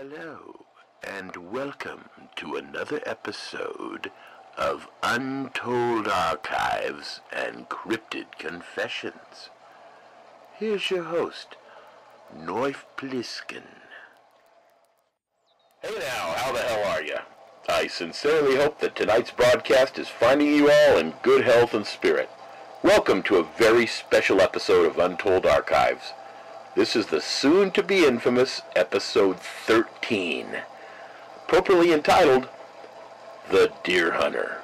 Hello, and welcome to another episode of Untold Archives and Cryptid Confessions. Here's your host, Noif Pliskin. Hey now, how the hell are you? I sincerely hope that tonight's broadcast is finding you all in good health and spirit. Welcome to a very special episode of Untold Archives. This is the soon-to-be infamous episode 13, appropriately entitled The Deer Hunter.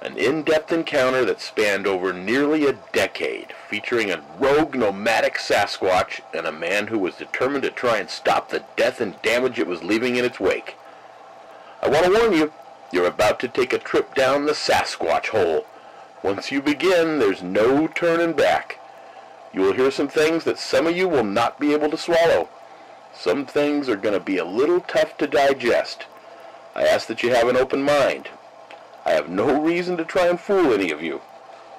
An in-depth encounter that spanned over nearly a decade, featuring a rogue nomadic Sasquatch and a man who was determined to try and stop the death and damage it was leaving in its wake. I want to warn you, you're about to take a trip down the Sasquatch hole. Once you begin, there's no turning back. You will hear some things that some of you will not be able to swallow. Some things are going to be a little tough to digest. I ask that you have an open mind. I have no reason to try and fool any of you.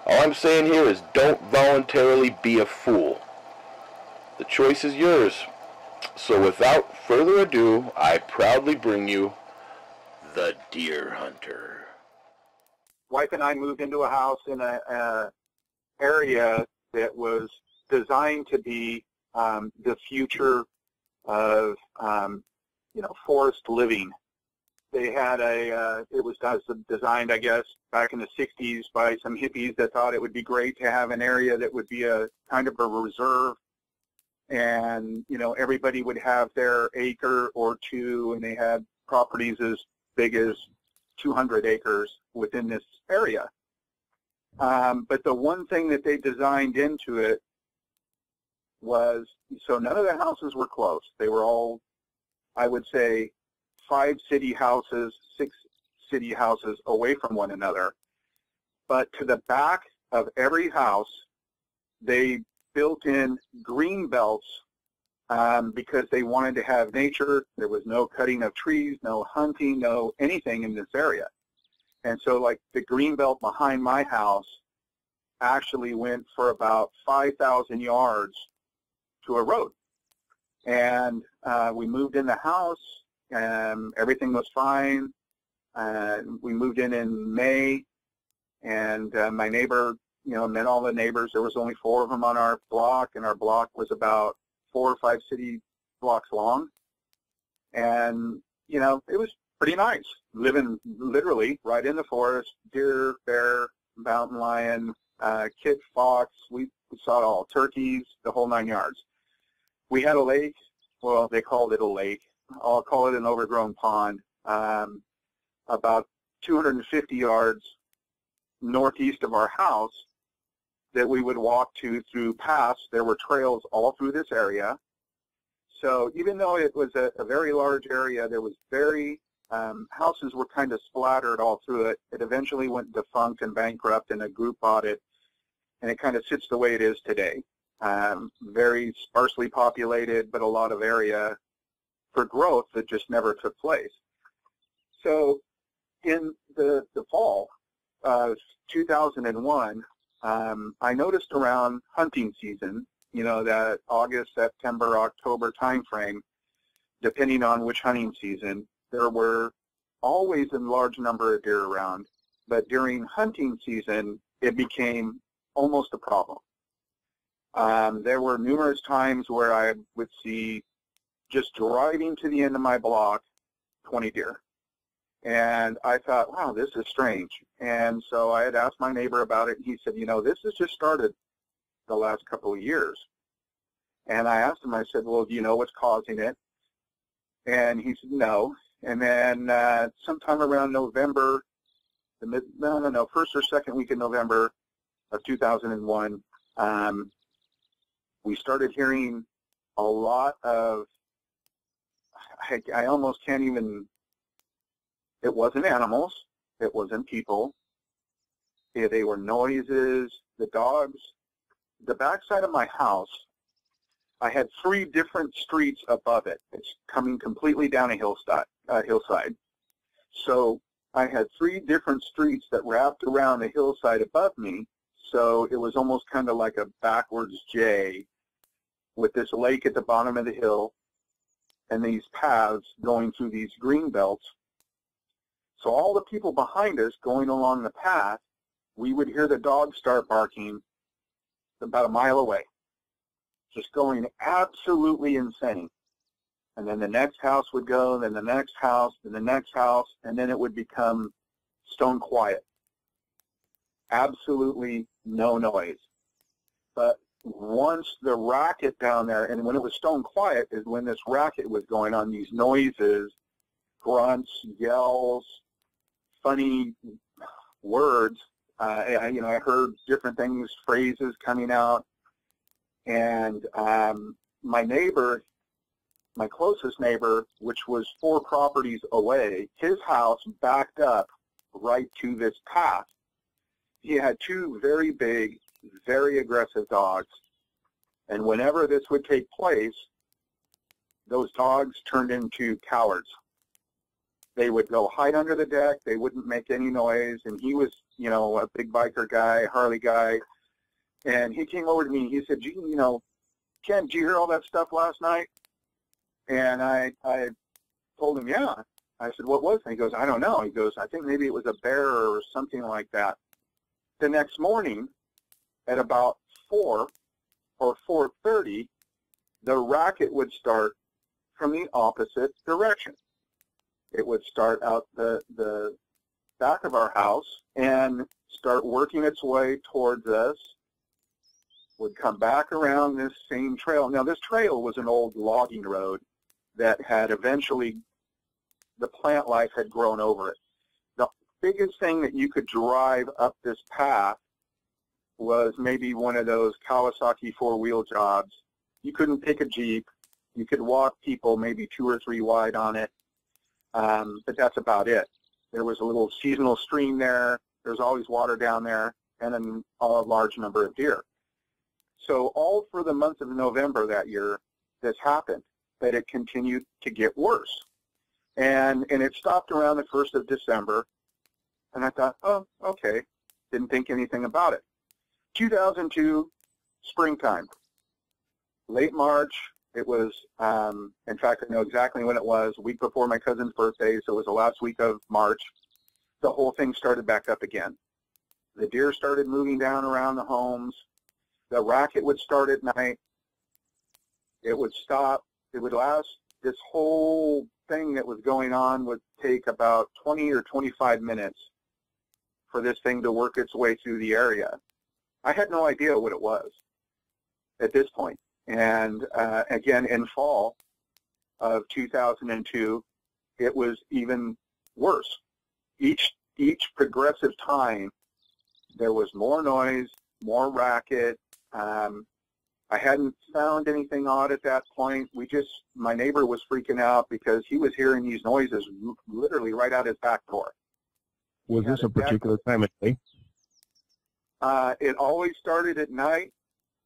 All I'm saying here is don't voluntarily be a fool. The choice is yours. So without further ado, I proudly bring you The Deer Hunter. Wife and I moved into a house in a, a area that was designed to be um, the future of um, you know forest living. They had a uh, it was designed, I guess, back in the 60s by some hippies that thought it would be great to have an area that would be a kind of a reserve, and you know everybody would have their acre or two, and they had properties as big as 200 acres within this area. Um, but the one thing that they designed into it was, so none of the houses were close. They were all, I would say, five city houses, six city houses away from one another. But to the back of every house, they built in green belts um, because they wanted to have nature. There was no cutting of trees, no hunting, no anything in this area. And so like the green belt behind my house actually went for about 5,000 yards to a road. And uh, we moved in the house and everything was fine. Uh, we moved in in May and uh, my neighbor, you know, met all the neighbors. There was only four of them on our block and our block was about four or five city blocks long. And, you know, it was pretty nice, living literally right in the forest, deer, bear, mountain lion, uh, kit fox, we, we saw all, turkeys, the whole nine yards. We had a lake, well, they called it a lake. I'll call it an overgrown pond, um, about 250 yards northeast of our house that we would walk to through paths. There were trails all through this area. So even though it was a, a very large area, there was very um, houses were kind of splattered all through it. It eventually went defunct and bankrupt, and a group bought it, and it kind of sits the way it is today. Um, very sparsely populated, but a lot of area for growth that just never took place. So in the, the fall of 2001, um, I noticed around hunting season, you know, that August, September, October timeframe, depending on which hunting season, there were always a large number of deer around, but during hunting season, it became almost a problem. Um, there were numerous times where I would see just driving to the end of my block 20 deer. And I thought, wow, this is strange. And so I had asked my neighbor about it, and he said, you know, this has just started the last couple of years. And I asked him, I said, well, do you know what's causing it? And he said, no. And then uh, sometime around November, the mid, no, no, no, first or second week in November of 2001, um, we started hearing a lot of, I, I almost can't even, it wasn't animals, it wasn't people, yeah, they were noises, the dogs. The backside of my house I had three different streets above it. It's coming completely down a hillside. Uh, hillside. So I had three different streets that wrapped around the hillside above me. So it was almost kind of like a backwards J with this lake at the bottom of the hill. and these paths going through these green belts. So all the people behind us going along the path, we would hear the dogs start barking about a mile away, just going absolutely insane. And then the next house would go, then the next house, then the next house, and then it would become stone quiet. Absolutely no noise. But once the racket down there, and when it was stone quiet is when this racket was going on, these noises, grunts, yells, funny words. Uh, I, you know, I heard different things, phrases coming out. And um, my neighbor, my closest neighbor, which was four properties away, his house backed up right to this path. He had two very big, very aggressive dogs. And whenever this would take place, those dogs turned into cowards. They would go hide under the deck. They wouldn't make any noise. And he was, you know, a big biker guy, Harley guy. And he came over to me. He said, Gee, you know, Ken, did you hear all that stuff last night? And I, I told him, yeah. I said, what was it? He goes, I don't know. He goes, I think maybe it was a bear or something like that. The next morning, at about 4 or 4.30, the racket would start from the opposite direction. It would start out the, the back of our house and start working its way towards us, would come back around this same trail. Now, this trail was an old logging road that had eventually, the plant life had grown over it. The biggest thing that you could drive up this path was maybe one of those Kawasaki four-wheel jobs. You couldn't pick a Jeep. You could walk people maybe two or three wide on it, um, but that's about it. There was a little seasonal stream there. There's always water down there, and then a large number of deer. So all for the month of November that year, this happened, but it continued to get worse. And, and it stopped around the 1st of December, and I thought, oh, okay, didn't think anything about it. 2002, springtime, late March. It was, um, in fact, I know exactly when it was, a week before my cousin's birthday, so it was the last week of March. The whole thing started back up again. The deer started moving down around the homes. The racket would start at night. It would stop. It would last. This whole thing that was going on would take about 20 or 25 minutes for this thing to work its way through the area. I had no idea what it was at this point. And uh, again, in fall of 2002, it was even worse. Each each progressive time, there was more noise, more racket. Um, I hadn't found anything odd at that point. We just, my neighbor was freaking out because he was hearing these noises literally right out his back door. Was this a particular time of day? Uh, it always started at night,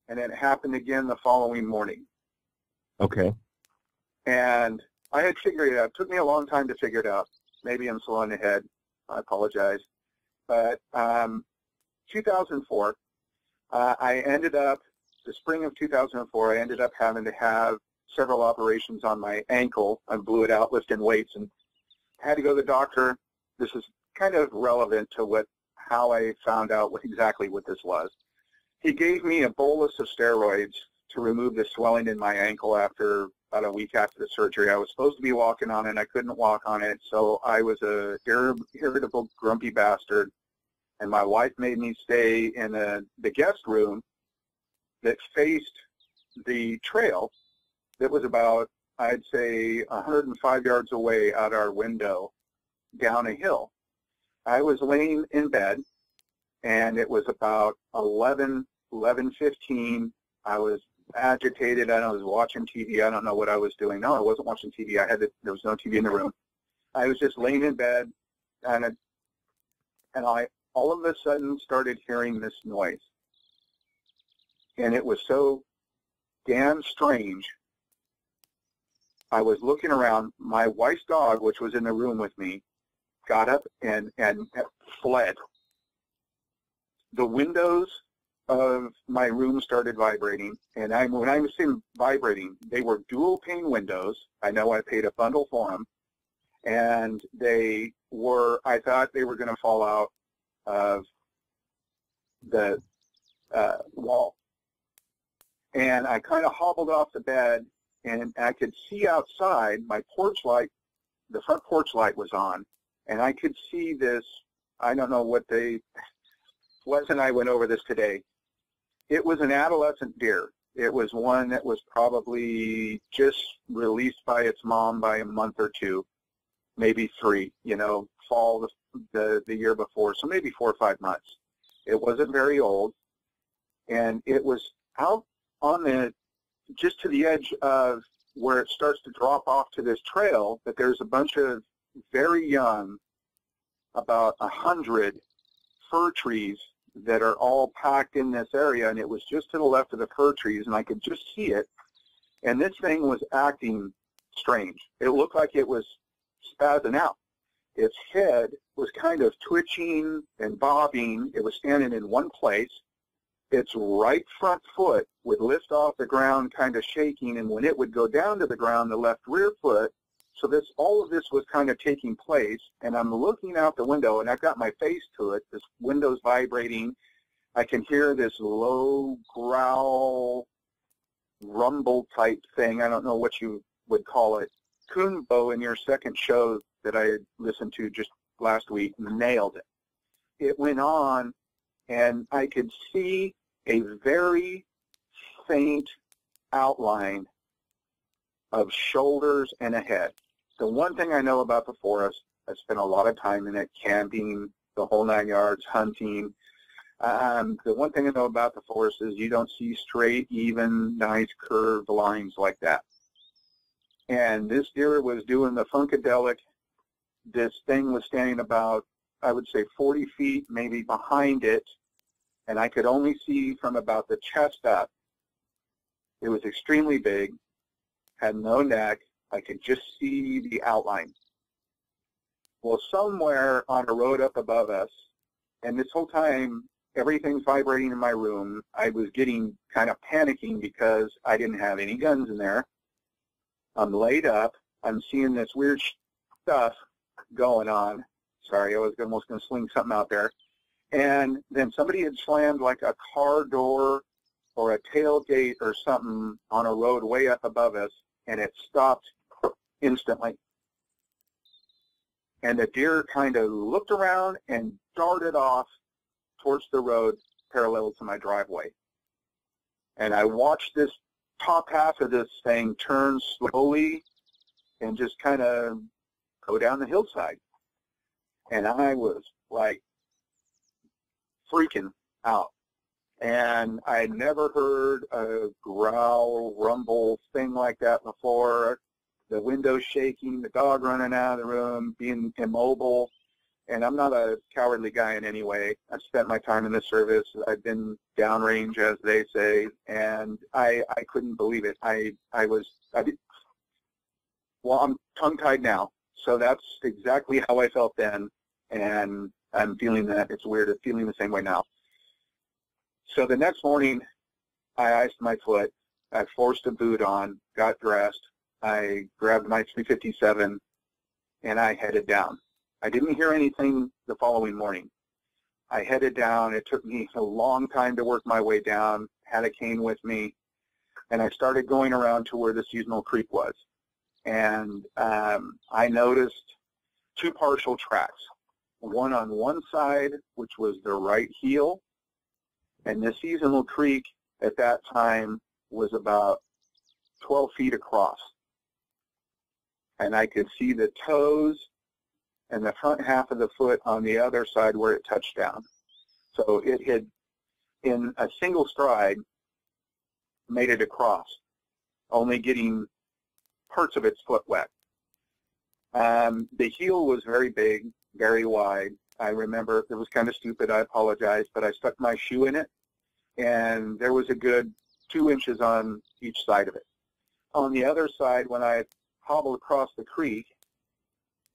and it happened again the following morning. Okay. And I had figured it out. It took me a long time to figure it out. Maybe I'm slow ahead. I apologize. But um, 2004, uh, I ended up, the spring of 2004, I ended up having to have several operations on my ankle. I blew it out lifting weights and had to go to the doctor. This is kind of relevant to what how I found out what exactly what this was. He gave me a bolus of steroids to remove the swelling in my ankle after about a week after the surgery. I was supposed to be walking on it. I couldn't walk on it, so I was a irritable, grumpy bastard. And my wife made me stay in a, the guest room that faced the trail that was about, I'd say, 105 yards away out our window down a hill. I was laying in bed, and it was about 11, 11.15. I was agitated. I was watching TV. I don't know what I was doing. No, I wasn't watching TV. I had to, there was no TV in the room. I was just laying in bed, and it, and I all of a sudden started hearing this noise, and it was so damn strange. I was looking around. My wife's dog, which was in the room with me, got up and, and fled. The windows of my room started vibrating, and I, when I was saying vibrating, they were dual pane windows. I know I paid a bundle for them, and they were. I thought they were going to fall out of the uh, wall, and I kind of hobbled off the bed, and I could see outside. My porch light, the front porch light was on, and I could see this. I don't know what they. Wes and I went over this today. It was an adolescent deer. It was one that was probably just released by its mom by a month or two, maybe three, you know, fall the, the, the year before, so maybe four or five months. It wasn't very old, and it was out on the, just to the edge of where it starts to drop off to this trail, that there's a bunch of very young, about a hundred fir trees that are all packed in this area, and it was just to the left of the fir trees, and I could just see it. And this thing was acting strange. It looked like it was spazzing out. Its head was kind of twitching and bobbing. It was standing in one place. Its right front foot would lift off the ground kind of shaking, and when it would go down to the ground, the left rear foot so this, all of this was kind of taking place, and I'm looking out the window, and I've got my face to it. This window's vibrating. I can hear this low growl, rumble type thing. I don't know what you would call it. Kunbo in your second show that I had listened to just last week nailed it. It went on, and I could see a very faint outline of shoulders and a head the one thing I know about the forest, I spent a lot of time in it, camping, the whole nine yards, hunting. Um, the one thing I know about the forest is you don't see straight, even, nice curved lines like that. And this deer was doing the funkadelic. This thing was standing about, I would say, 40 feet maybe behind it, and I could only see from about the chest up. It was extremely big, had no neck, I could just see the outline. Well, somewhere on a road up above us, and this whole time everything's vibrating in my room, I was getting kind of panicking because I didn't have any guns in there. I'm laid up. I'm seeing this weird stuff going on. Sorry, I was almost going to sling something out there. And then somebody had slammed like a car door or a tailgate or something on a road way up above us, and it stopped instantly. And the deer kind of looked around and darted off towards the road parallel to my driveway. And I watched this top half of this thing turn slowly and just kind of go down the hillside. And I was like freaking out. And I had never heard a growl, rumble, thing like that before the window shaking, the dog running out of the room, being immobile. And I'm not a cowardly guy in any way. I've spent my time in the service. I've been downrange, as they say, and I I couldn't believe it. I I was I did, well. I'm tongue-tied now, so that's exactly how I felt then, and I'm feeling that. It's weird. I'm feeling the same way now. So the next morning, I iced my foot. I forced a boot on, got dressed, I grabbed my 357 and I headed down. I didn't hear anything the following morning. I headed down. It took me a long time to work my way down, had a cane with me, and I started going around to where the seasonal creek was. And um, I noticed two partial tracks, one on one side, which was the right heel, and the seasonal creek at that time was about 12 feet across and I could see the toes and the front half of the foot on the other side where it touched down. So it had, in a single stride, made it across, only getting parts of its foot wet. Um, the heel was very big, very wide. I remember it was kind of stupid. I apologize, but I stuck my shoe in it, and there was a good two inches on each side of it. On the other side, when I hobbled across the creek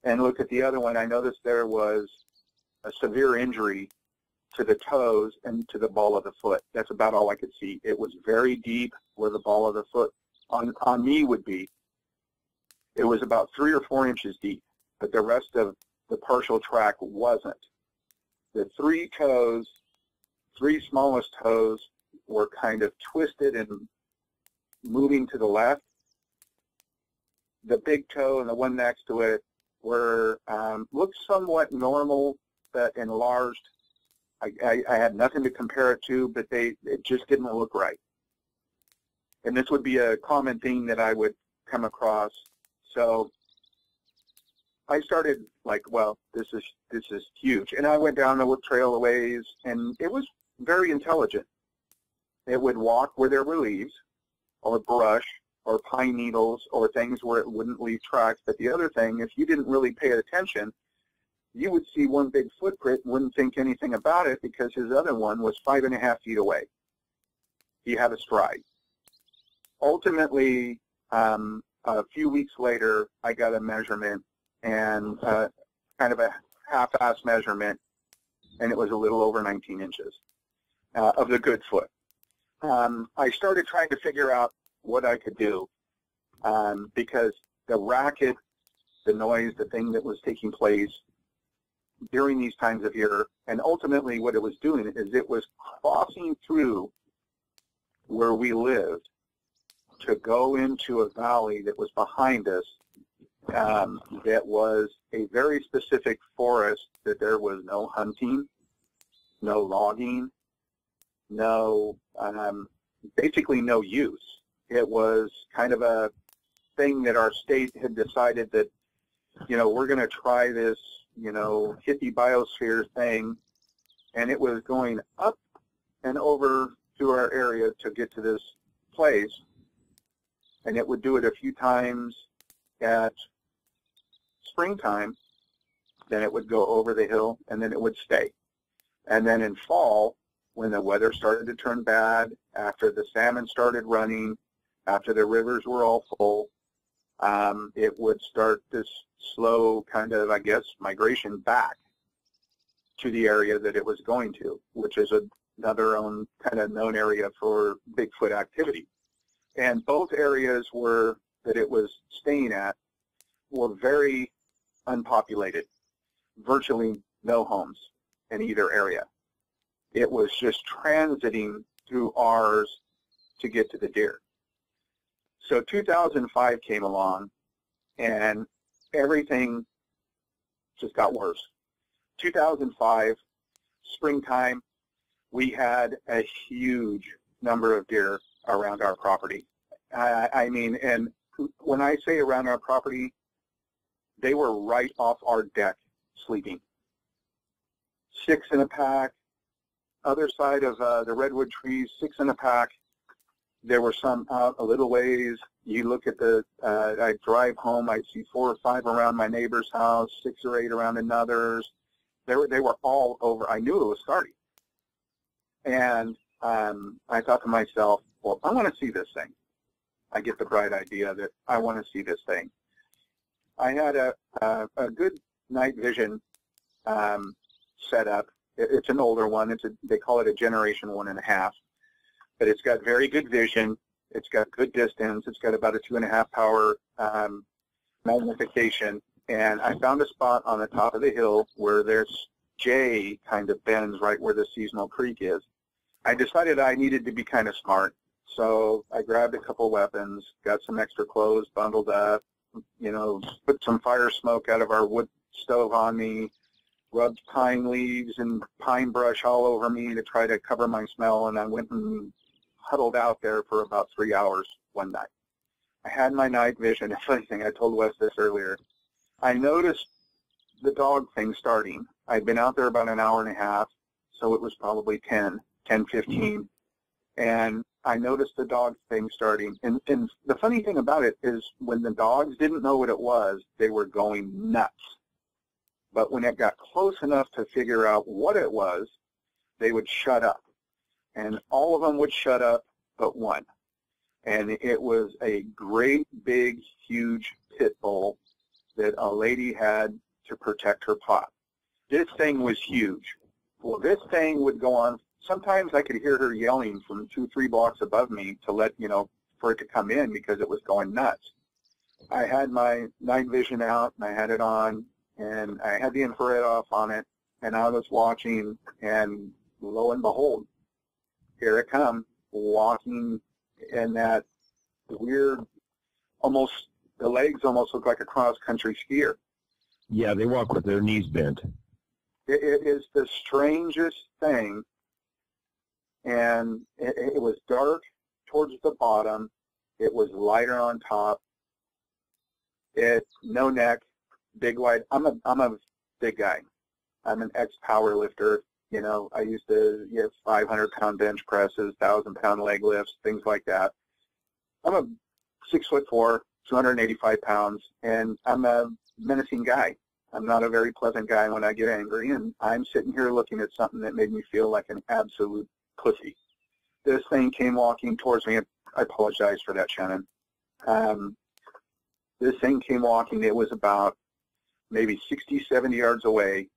and looked at the other one, I noticed there was a severe injury to the toes and to the ball of the foot. That's about all I could see. It was very deep where the ball of the foot on, on me would be. It was about three or four inches deep, but the rest of the partial track wasn't. The three toes, three smallest toes were kind of twisted and moving to the left. The big toe and the one next to it were um, looked somewhat normal but enlarged. I, I, I had nothing to compare it to, but they it just didn't look right. And this would be a common thing that I would come across. So I started like, well, this is this is huge, and I went down the trail a ways, and it was very intelligent. It would walk where there were leaves, or brush, or pine needles, or things where it wouldn't leave tracks. But the other thing, if you didn't really pay attention, you would see one big footprint, wouldn't think anything about it because his other one was five and a half feet away. He had a stride. Ultimately, um, a few weeks later, I got a measurement and uh, kind of a half-ass measurement, and it was a little over 19 inches uh, of the good foot. Um, I started trying to figure out what I could do um, because the racket, the noise, the thing that was taking place during these times of year, and ultimately what it was doing is it was crossing through where we lived to go into a valley that was behind us um, that was a very specific forest that there was no hunting, no logging, no, um, basically no use. It was kind of a thing that our state had decided that, you know, we're going to try this, you know, hippie biosphere thing, and it was going up and over through our area to get to this place, and it would do it a few times at springtime, then it would go over the hill and then it would stay. And then in fall, when the weather started to turn bad, after the salmon started running, after the rivers were all full, um, it would start this slow kind of, I guess, migration back to the area that it was going to, which is a, another own kind of known area for Bigfoot activity. And both areas were that it was staying at were very unpopulated, virtually no homes in either area. It was just transiting through ours to get to the deer. So 2005 came along and everything just got worse. 2005, springtime, we had a huge number of deer around our property. I, I mean, and when I say around our property, they were right off our deck sleeping. Six in a pack. Other side of uh, the redwood trees, six in a pack. There were some out a little ways. You look at the, uh, I drive home, I see four or five around my neighbor's house, six or eight around another's. They were, they were all over. I knew it was starting. And um, I thought to myself, well, I want to see this thing. I get the bright idea that I want to see this thing. I had a, a, a good night vision um, set up. It, it's an older one. It's a, they call it a generation one and a half, but it's got very good vision. It's got good distance. It's got about a two and a half power um, magnification. And I found a spot on the top of the hill where there's J kind of bends right where the seasonal creek is. I decided I needed to be kind of smart. So I grabbed a couple weapons, got some extra clothes bundled up, you know, put some fire smoke out of our wood stove on me, rubbed pine leaves and pine brush all over me to try to cover my smell, and I went and huddled out there for about three hours one night. I had my night vision. If anything, I told Wes this earlier. I noticed the dog thing starting. I'd been out there about an hour and a half, so it was probably 10, 10, 15. Mm-hmm. And I noticed the dog thing starting. And, and the funny thing about it is when the dogs didn't know what it was, they were going nuts. But when it got close enough to figure out what it was, they would shut up. And all of them would shut up but one. And it was a great, big, huge pit bull that a lady had to protect her pot. This thing was huge. Well, this thing would go on. Sometimes I could hear her yelling from two, three blocks above me to let, you know, for it to come in because it was going nuts. I had my night vision out and I had it on and I had the infrared off on it and I was watching and lo and behold, here it comes, walking in that weird, almost, the legs almost look like a cross-country skier. Yeah, they walk with their knees bent. It, it is the strangest thing, and it, it was dark towards the bottom. It was lighter on top. It no neck, big wide. I'm a I'm a big guy. I'm an ex power lifter. You know, I used to get 500 pound bench presses, thousand pound leg lifts, things like that. I'm a six foot four, 285 pounds, and I'm a menacing guy. I'm not a very pleasant guy when I get angry, and I'm sitting here looking at something that made me feel like an absolute pussy. This thing came walking towards me. I apologize for that, Shannon. Um, this thing came walking. It was about maybe 60, 70 yards away.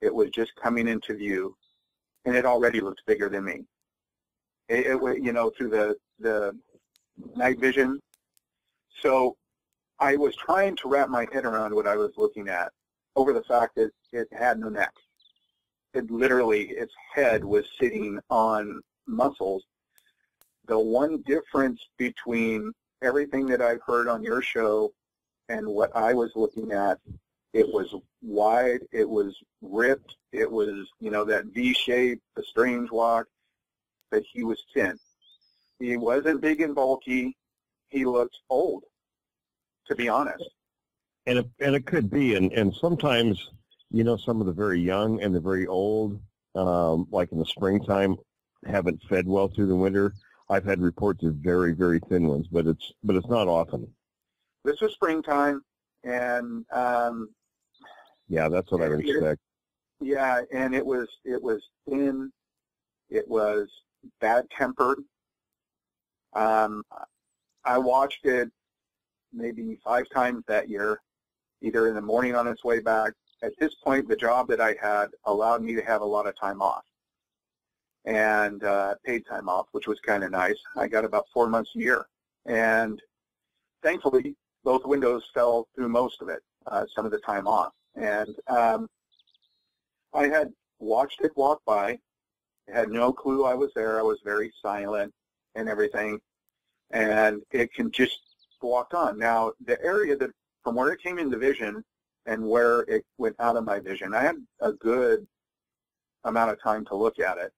It was just coming into view, and it already looked bigger than me. It, it you know, through the the night vision. So I was trying to wrap my head around what I was looking at over the fact that it had no neck. It literally, its head was sitting on muscles. The one difference between everything that I've heard on your show and what I was looking at, it was wide, it was ripped, it was, you know, that V shape, the strange walk, but he was thin. He wasn't big and bulky. He looked old, to be honest. And it, and it could be, and, and sometimes, you know, some of the very young and the very old, um, like in the springtime, haven't fed well through the winter. I've had reports of very, very thin ones, but it's but it's not often. This was springtime, and um, yeah, that's what I would expect. Yeah, and it was it was thin. It was bad tempered. Um, I watched it maybe five times that year, either in the morning on its way back. At this point, the job that I had allowed me to have a lot of time off and uh, paid time off, which was kind of nice. I got about four months a year. And thankfully, both windows fell through most of it, uh, some of the time off. And um, I had watched it walk by, had no clue I was there. I was very silent and everything. And it can just walk on. Now, the area that from where it came into vision and where it went out of my vision, I had a good amount of time to look at it.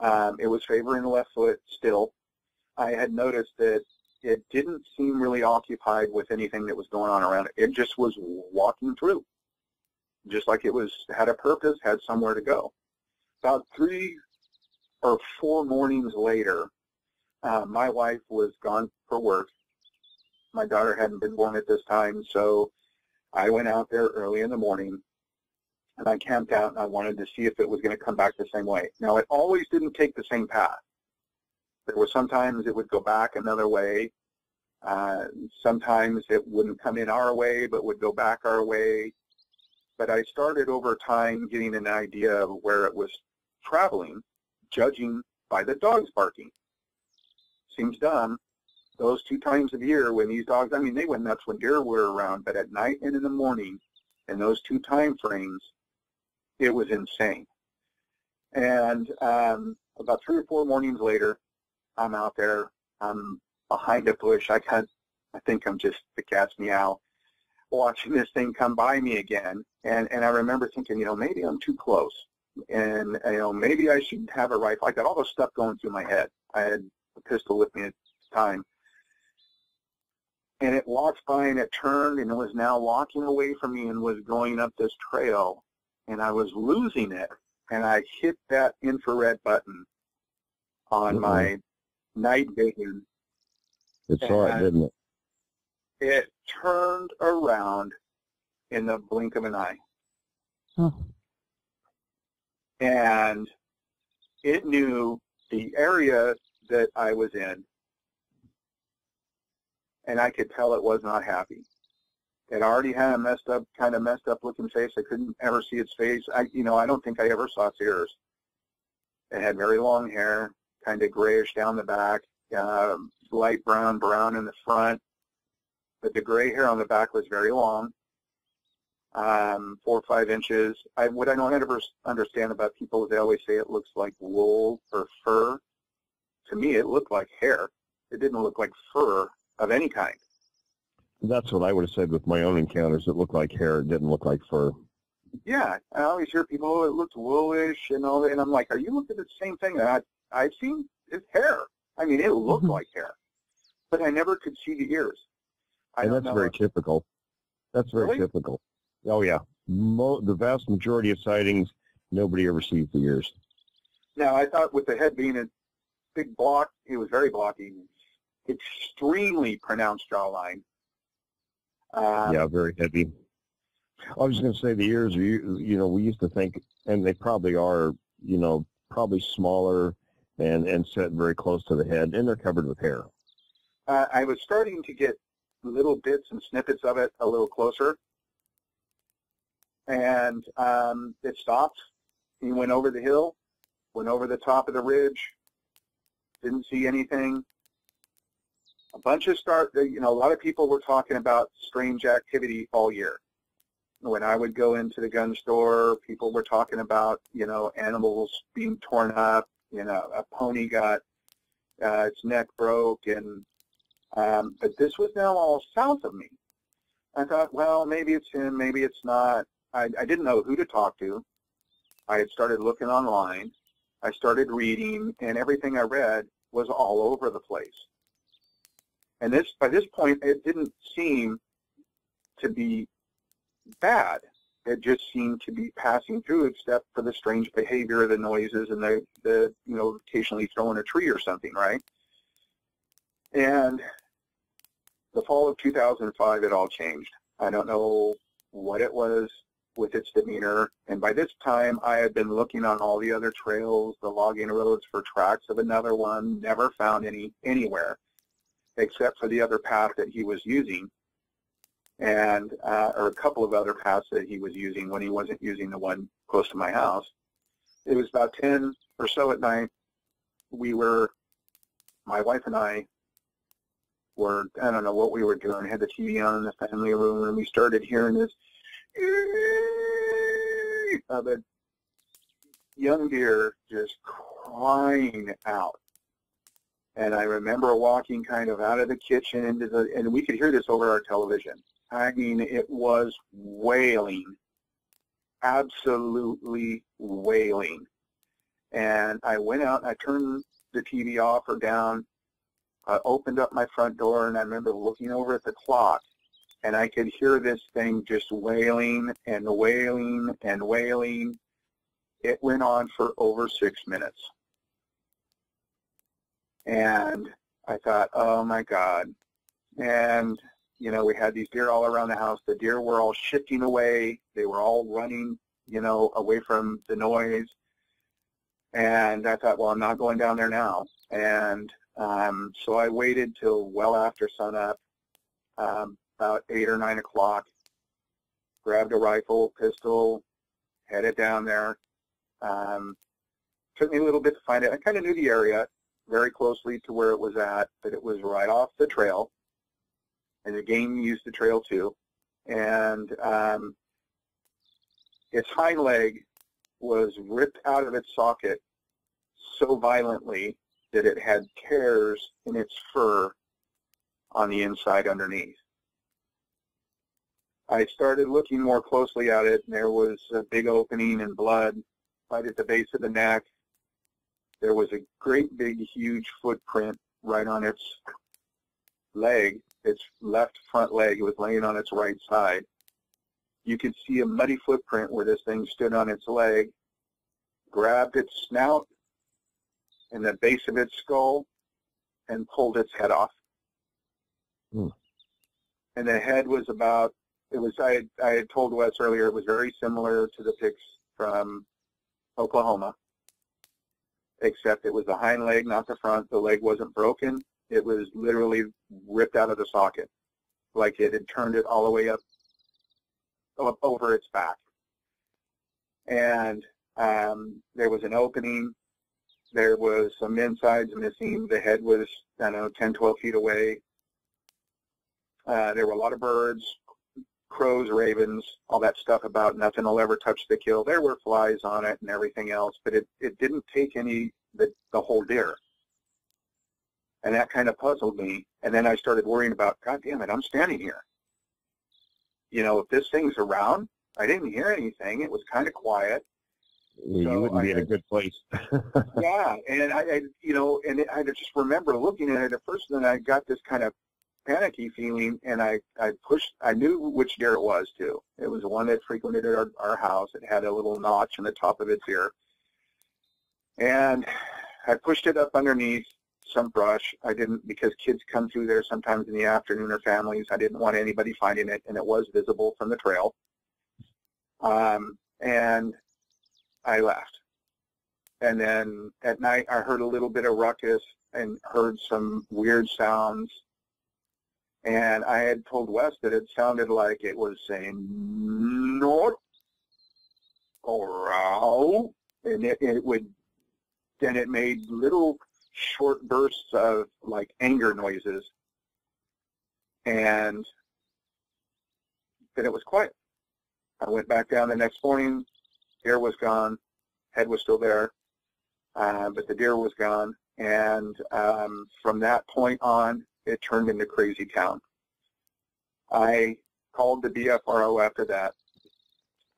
Um, it was favoring the left foot still. I had noticed that it didn't seem really occupied with anything that was going on around it. It just was walking through, just like it was had a purpose, had somewhere to go. About three or four mornings later, uh, my wife was gone for work, my daughter hadn't been born at this time, so I went out there early in the morning and I camped out and I wanted to see if it was going to come back the same way. Now, it always didn't take the same path. There were sometimes it would go back another way. Uh, sometimes it wouldn't come in our way, but would go back our way. But I started over time getting an idea of where it was traveling, judging by the dogs barking. Seems dumb, those two times of year when these dogs, I mean, they went nuts when deer were around, but at night and in the morning, in those two time frames, it was insane. And um, about three or four mornings later, I'm out there. I'm behind a bush. I can't. I think I'm just the cat's meow, watching this thing come by me again. And and I remember thinking, you know, maybe I'm too close, and you know, maybe I should have a rifle. I got all this stuff going through my head. I had a pistol with me at the time, and it walked by and it turned and it was now walking away from me and was going up this trail and I was losing it and I hit that infrared button on mm-hmm. my night vision. It saw it, didn't it? It turned around in the blink of an eye. Huh. And it knew the area that I was in and I could tell it was not happy. It already had a messed up, kind of messed up looking face. I couldn't ever see its face. I, you know, I don't think I ever saw its ears. It had very long hair, kind of grayish down the back, uh, light brown, brown in the front. But the gray hair on the back was very long, um, four or five inches. I, what I don't ever understand about people is they always say it looks like wool or fur. To me, it looked like hair. It didn't look like fur of any kind. That's what I would have said with my own encounters. It looked like hair. It didn't look like fur. Yeah, I always hear people, oh, it looks woolish and all that, and I'm like, are you looking at the same thing that I, I've seen? It's hair. I mean, it looked mm-hmm. like hair, but I never could see the ears. I and that's very typical. That's very really? typical. Oh yeah, Mo- the vast majority of sightings, nobody ever sees the ears. Now I thought with the head being a big block, it was very blocky, extremely pronounced jawline. Um, yeah, very heavy. I was going to say the ears. You, you know, we used to think, and they probably are, you know, probably smaller and and set very close to the head, and they're covered with hair. Uh, I was starting to get little bits and snippets of it a little closer, and um, it stopped. He went over the hill, went over the top of the ridge, didn't see anything. A bunch of start, you know, a lot of people were talking about strange activity all year. When I would go into the gun store, people were talking about, you know, animals being torn up. You know, a pony got uh, its neck broke, and um, but this was now all south of me. I thought, well, maybe it's him, maybe it's not. I, I didn't know who to talk to. I had started looking online. I started reading, and everything I read was all over the place. And this, by this point, it didn't seem to be bad. It just seemed to be passing through, except for the strange behavior, the noises, and the, the you know, occasionally throwing a tree or something, right? And the fall of 2005, it all changed. I don't know what it was with its demeanor. And by this time, I had been looking on all the other trails, the logging roads for tracks of another one, never found any anywhere except for the other path that he was using and uh, or a couple of other paths that he was using when he wasn't using the one close to my house. It was about 10 or so at night. We were, my wife and I were, I don't know what we were doing, had the TV on in the family room, and we started hearing this Uh, of a young deer just crying out. And I remember walking kind of out of the kitchen into the, and we could hear this over our television. I mean, it was wailing, absolutely wailing. And I went out and I turned the TV off or down. I opened up my front door and I remember looking over at the clock and I could hear this thing just wailing and wailing and wailing. It went on for over six minutes. And I thought, oh my God. And, you know, we had these deer all around the house. The deer were all shifting away. They were all running, you know, away from the noise. And I thought, well, I'm not going down there now. And um, so I waited till well after sunup, um, about 8 or 9 o'clock, grabbed a rifle, pistol, headed down there. Um, took me a little bit to find it. I kind of knew the area very closely to where it was at, but it was right off the trail, and the game used the trail too. And um, its hind leg was ripped out of its socket so violently that it had tears in its fur on the inside underneath. I started looking more closely at it, and there was a big opening and blood right at the base of the neck, there was a great big huge footprint right on its leg, its left front leg. It was laying on its right side. You could see a muddy footprint where this thing stood on its leg, grabbed its snout and the base of its skull, and pulled its head off. Hmm. And the head was about, it was, I had, I had told Wes earlier, it was very similar to the pics from Oklahoma except it was the hind leg, not the front. The leg wasn't broken. It was literally ripped out of the socket, like it had turned it all the way up over its back. And um, there was an opening. There was some insides missing. The head was, I don't know, 10, 12 feet away. Uh, there were a lot of birds, crows, ravens, all that stuff about nothing will ever touch the kill. There were flies on it and everything else, but it, it didn't take any, the, the whole deer. And that kind of puzzled me. And then I started worrying about, God damn it, I'm standing here. You know, if this thing's around, I didn't hear anything. It was kind of quiet. You So wouldn't be I in a good place. yeah, and I, I, you know, and I just remember looking at it at first, and then I got this kind of panicky feeling, and I, I pushed. I knew which deer it was too. It was one that frequented our, our house. It had a little notch in the top of its ear, and I pushed it up underneath some brush. I didn't because kids come through there sometimes in the afternoon or families. I didn't want anybody finding it, and it was visible from the trail. Um, and I left. And then at night I heard a little bit of ruckus and heard some weird sounds. And I had told Wes that it sounded like it was saying north or out. And it, it would, then it made little short bursts of like anger noises. And then it was quiet. I went back down the next morning. Deer was gone. Head was still there, uh, but the deer was gone. And um, from that point on, it turned into crazy town. I called the BFRO after that,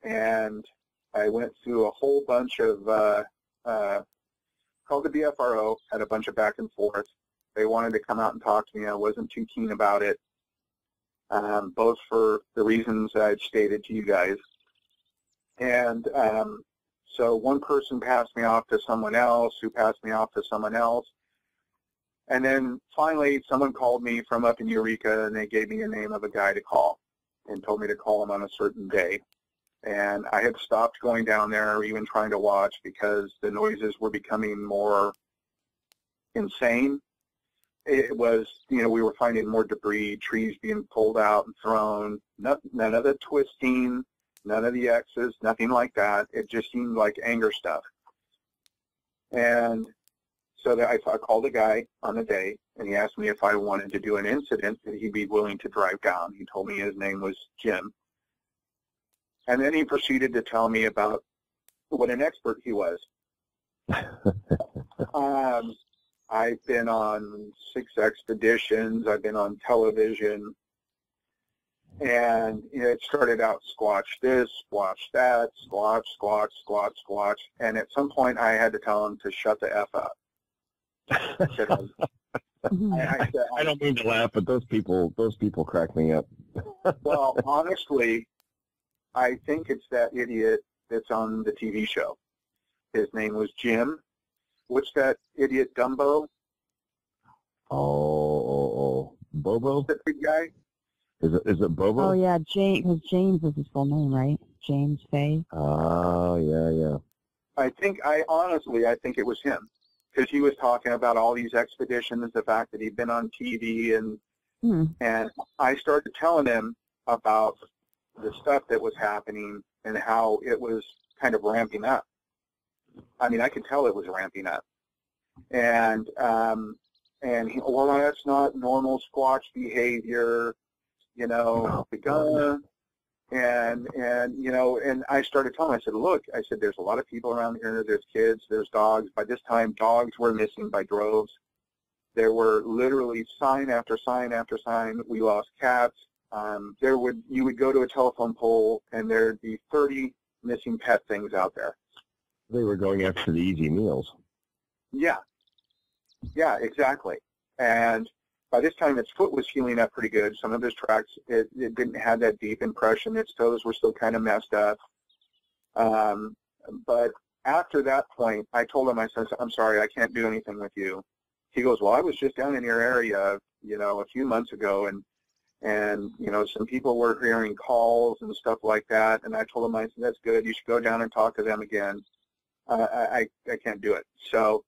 and I went through a whole bunch of uh, uh, called the BFRO, had a bunch of back and forth. They wanted to come out and talk to me. I wasn't too keen about it, um, both for the reasons I've stated to you guys. And um, so one person passed me off to someone else, who passed me off to someone else. And then finally, someone called me from up in Eureka, and they gave me a name of a guy to call and told me to call him on a certain day. And I had stopped going down there or even trying to watch because the noises were becoming more insane. It was, you know, we were finding more debris, trees being pulled out and thrown, none, none of the twisting, none of the X's, nothing like that. It just seemed like anger stuff. And so that I, I called a guy on the day, and he asked me if I wanted to do an incident that he'd be willing to drive down. He told me his name was Jim. And then he proceeded to tell me about what an expert he was. um, I've been on six expeditions. I've been on television. And you know, it started out squatch this, squatch that, squatch, squatch, squatch, squatch. And at some point I had to tell him to shut the F up. I I, I don't mean to laugh, but those people, those people crack me up. well, honestly, I think it's that idiot that's on the TV show. His name was Jim. What's that idiot Dumbo? Oh, oh, oh. Bobo? That big guy? Is it, is it Bobo? Oh yeah, James. Because James is his full name, right? James Fay. Oh, yeah, yeah. I think I honestly I think it was him because he was talking about all these expeditions, the fact that he'd been on TV, and Hmm. and I started telling him about the stuff that was happening and how it was kind of ramping up. I mean, I could tell it was ramping up, and um, and he, well, that's not normal Squatch behavior, you know. No. Gonna, and and you know, and I started telling him, I said, look, I said, there's a lot of people around here. There's kids, there's dogs. By this time, dogs were missing by droves. There were literally sign after sign after sign. We lost cats. Um, there would you would go to a telephone pole and there'd be 30 missing pet things out there. They were going after the easy meals. Yeah, yeah, exactly. And by this time, its foot was healing up pretty good. Some of his tracks, it, it didn't have that deep impression. Its toes were still kind of messed up. Um, but after that point, I told him, I said, I'm sorry, I can't do anything with you. He goes, well, I was just down in your area, you know, a few months ago, and and you know, some people were hearing calls and stuff like that. And I told him, I said, that's good. You should go down and talk to them again. Uh, I I can't do it. So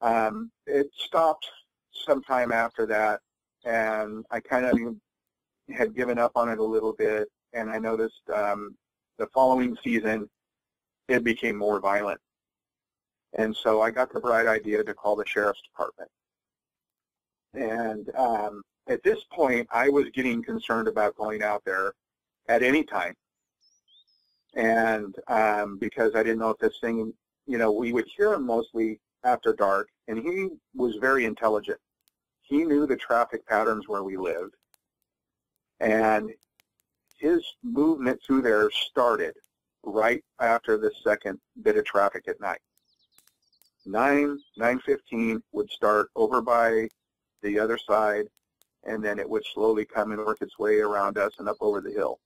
um, it stopped sometime after that, and I kind of had given up on it a little bit. and I noticed um, the following season it became more violent. And so I got the bright idea to call the sheriff's department. And um, at this point, I was getting concerned about going out there at any time. And um, because I didn't know if this thing, you know, we would hear him mostly after dark, and he was very intelligent. He knew the traffic patterns where we lived, and his movement through there started right after the second bit of traffic at night. 9, 9.15 would start over by the other side, and then it would slowly come and work its way around us and up over the hill.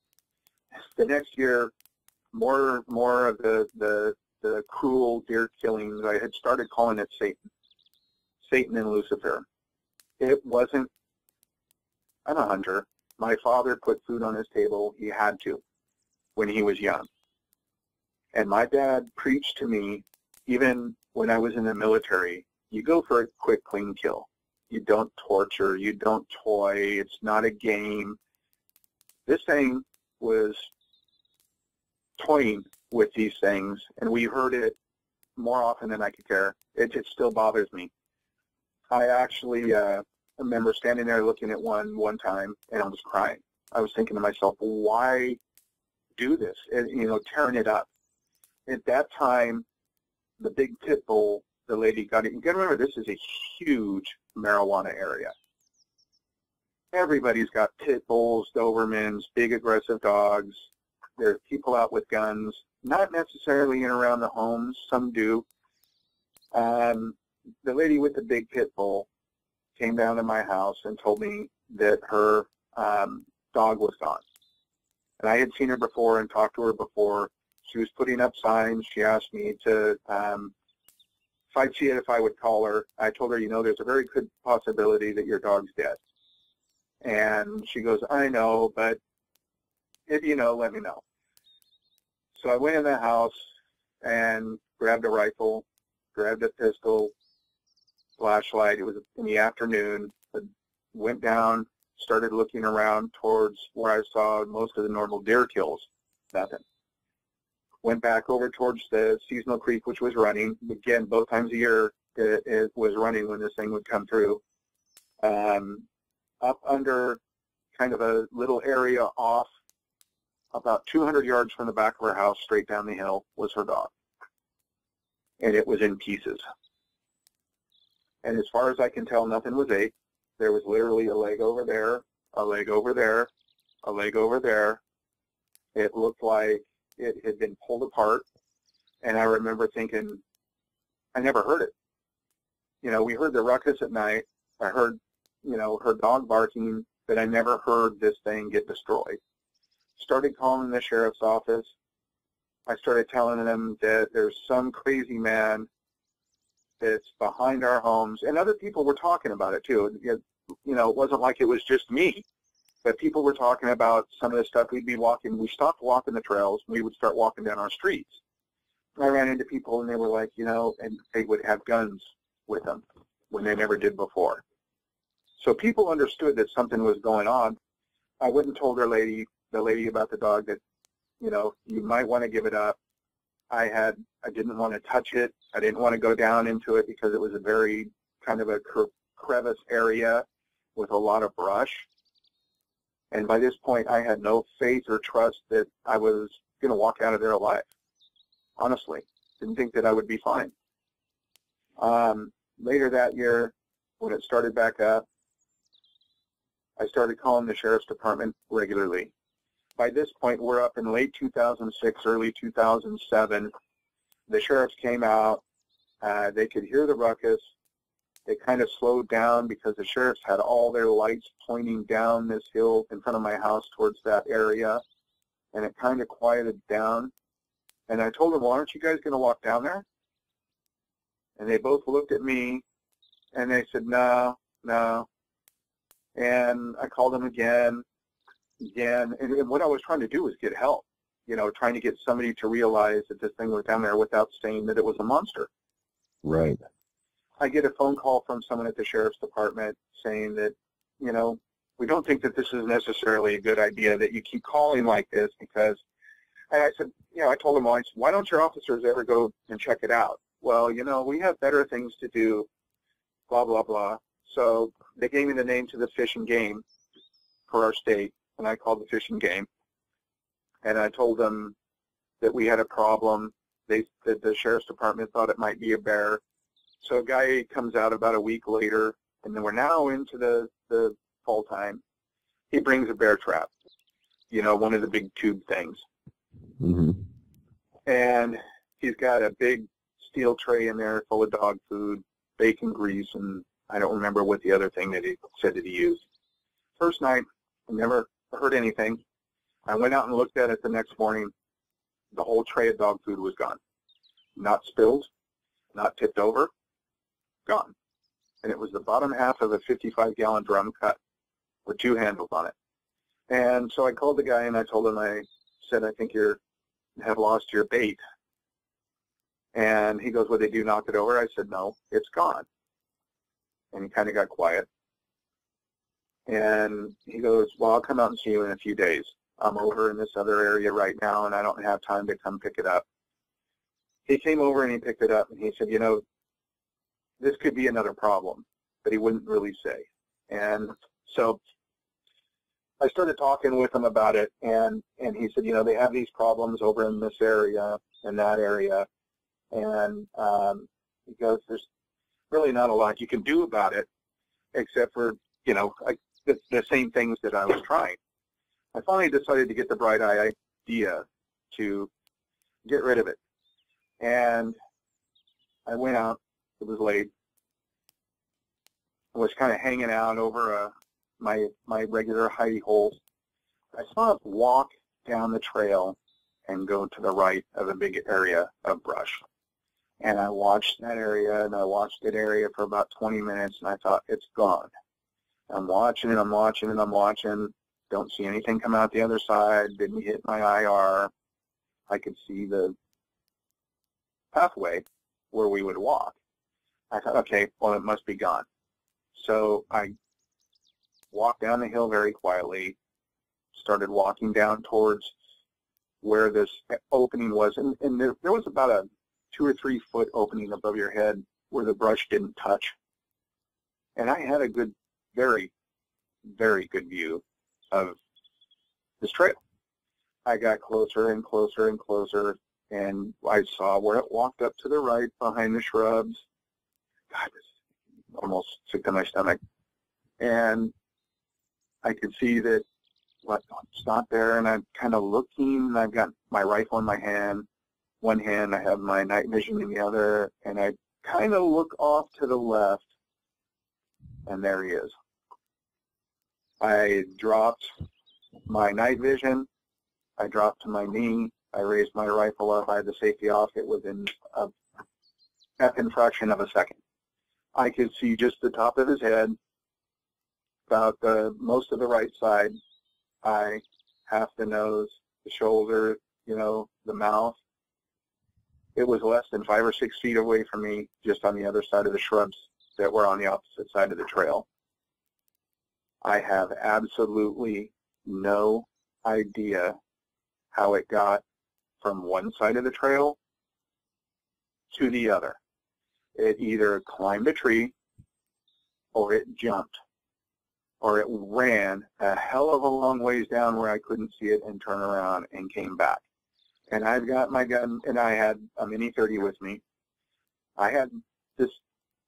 The next year, more more of the, the, the cruel deer killings, I had started calling it Satan. Satan and Lucifer. It wasn't, I'm a hunter. My father put food on his table. He had to when he was young. And my dad preached to me, even when I was in the military, you go for a quick, clean kill. You don't torture. You don't toy. It's not a game. This thing was toying with these things, and we heard it more often than I could care. It, it still bothers me. I actually uh, remember standing there looking at one one time, and I was crying. I was thinking to myself, why do this? And, you know, tearing it up. At that time, the big pit bull, the lady got it. You got to remember, this is a huge marijuana area. Everybody's got pit bulls, Dobermans, big aggressive dogs. There's people out with guns, not necessarily in around the homes. Some do. Um, the lady with the big pit bull came down to my house and told me that her um, dog was gone. And I had seen her before and talked to her before. She was putting up signs. She asked me to, um, if I'd see it, if I would call her. I told her, you know, there's a very good possibility that your dog's dead. And she goes, I know, but if you know, let me know. So I went in the house and grabbed a rifle, grabbed a pistol, flashlight. It was in the afternoon. I went down, started looking around towards where I saw most of the normal deer kills. Nothing. Went back over towards the seasonal creek, which was running. Again, both times a year it, it was running when this thing would come through. Um, up under kind of a little area off about 200 yards from the back of her house, straight down the hill, was her dog. And it was in pieces. And as far as I can tell, nothing was ate. There was literally a leg over there, a leg over there, a leg over there. It looked like it had been pulled apart. And I remember thinking, I never heard it. You know, we heard the ruckus at night. I heard, you know, her dog barking, but I never heard this thing get destroyed. Started calling the sheriff's office. I started telling them that there's some crazy man that's behind our homes, and other people were talking about it too. You know, it wasn't like it was just me, but people were talking about some of the stuff we'd be walking. We stopped walking the trails. We would start walking down our streets. I ran into people, and they were like, you know, and they would have guns with them when they never did before. So people understood that something was going on. I went and told her lady, the lady about the dog that, you know, you might want to give it up. I had, I didn't want to touch it. I didn't want to go down into it because it was a very kind of a crevice area with a lot of brush. And by this point, I had no faith or trust that I was going to walk out of there alive. Honestly, didn't think that I would be fine. Um, later that year, when it started back up, I started calling the sheriff's department regularly by this point, we're up in late 2006, early 2007. The sheriffs came out. Uh, they could hear the ruckus. They kind of slowed down because the sheriffs had all their lights pointing down this hill in front of my house towards that area, and it kind of quieted down. And I told them, well, aren't you guys going to walk down there? And they both looked at me, and they said, no, no. And I called them again, again, and, and what I was trying to do was get help. You know, trying to get somebody to realize that this thing was down there without saying that it was a monster. Right. I get a phone call from someone at the sheriff's department saying that, you know, we don't think that this is necessarily a good idea that you keep calling like this because, and I said, you know, I told him, well, I said, why don't your officers ever go and check it out? Well, you know, we have better things to do, blah, blah, blah. So they gave me the name to the fish and game for our state, and I called the fish and game. And I told them that we had a problem. They, that the sheriff's department thought it might be a bear. So a guy comes out about a week later, and then we're now into the, the fall time. He brings a bear trap, you know, one of the big tube things. Mm-hmm. And he's got a big steel tray in there full of dog food, bacon grease, and I don't remember what the other thing that he said that he used. First night, I never heard anything. I went out and looked at it the next morning. The whole tray of dog food was gone. Not spilled, not tipped over, gone. And it was the bottom half of a 55-gallon drum cut with two handles on it. And so I called the guy and I told him, I said, I think you have lost your bait. And he goes, what they do, knock it over? I said, no, it's gone. And he kind of got quiet. And he goes, well, I'll come out and see you in a few days. I'm over in this other area right now, and I don't have time to come pick it up. He came over and he picked it up, and he said, you know, this could be another problem, but he wouldn't really say. And so I started talking with him about it, and, and he said, you know, they have these problems over in this area and that area, and um, he goes, there's really not a lot you can do about it, except for, you know, the, the same things that I was trying. I finally decided to get the bright idea to get rid of it. And I went out, it was late, I was kind of hanging out over uh, my, my regular hidey hole. I saw it walk down the trail and go to the right of a big area of brush. And I watched that area and I watched that area for about 20 minutes and I thought, it's gone. I'm watching and I'm watching and I'm watching. Don't see anything come out the other side. Didn't hit my IR. I could see the pathway where we would walk. I thought, okay, well, it must be gone. So I walked down the hill very quietly, started walking down towards where this opening was, and, and there, there was about a two or three foot opening above your head where the brush didn't touch. And I had a good, very, very good view of this trail. I got closer and closer and closer, and I saw where it walked up to the right behind the shrubs. God, this almost sick to my stomach. And I could see that what it's not there, and I'm kind of looking, and I've got my rifle in my hand, one hand, I have my night vision in the other, and I kind of look off to the left, and there he is. I dropped my night vision. I dropped to my knee. I raised my rifle up. I had the safety off. It was in a second fraction of a second. I could see just the top of his head, about the most of the right side, eye, half the nose, the shoulder, you know, the mouth. It was less than five or six feet away from me, just on the other side of the shrubs that were on the opposite side of the trail. I have absolutely no idea how it got from one side of the trail to the other. It either climbed a tree or it jumped or it ran a hell of a long ways down where I couldn't see it and turn around and came back. And I've got my gun and I had a Mini 30 with me. I had this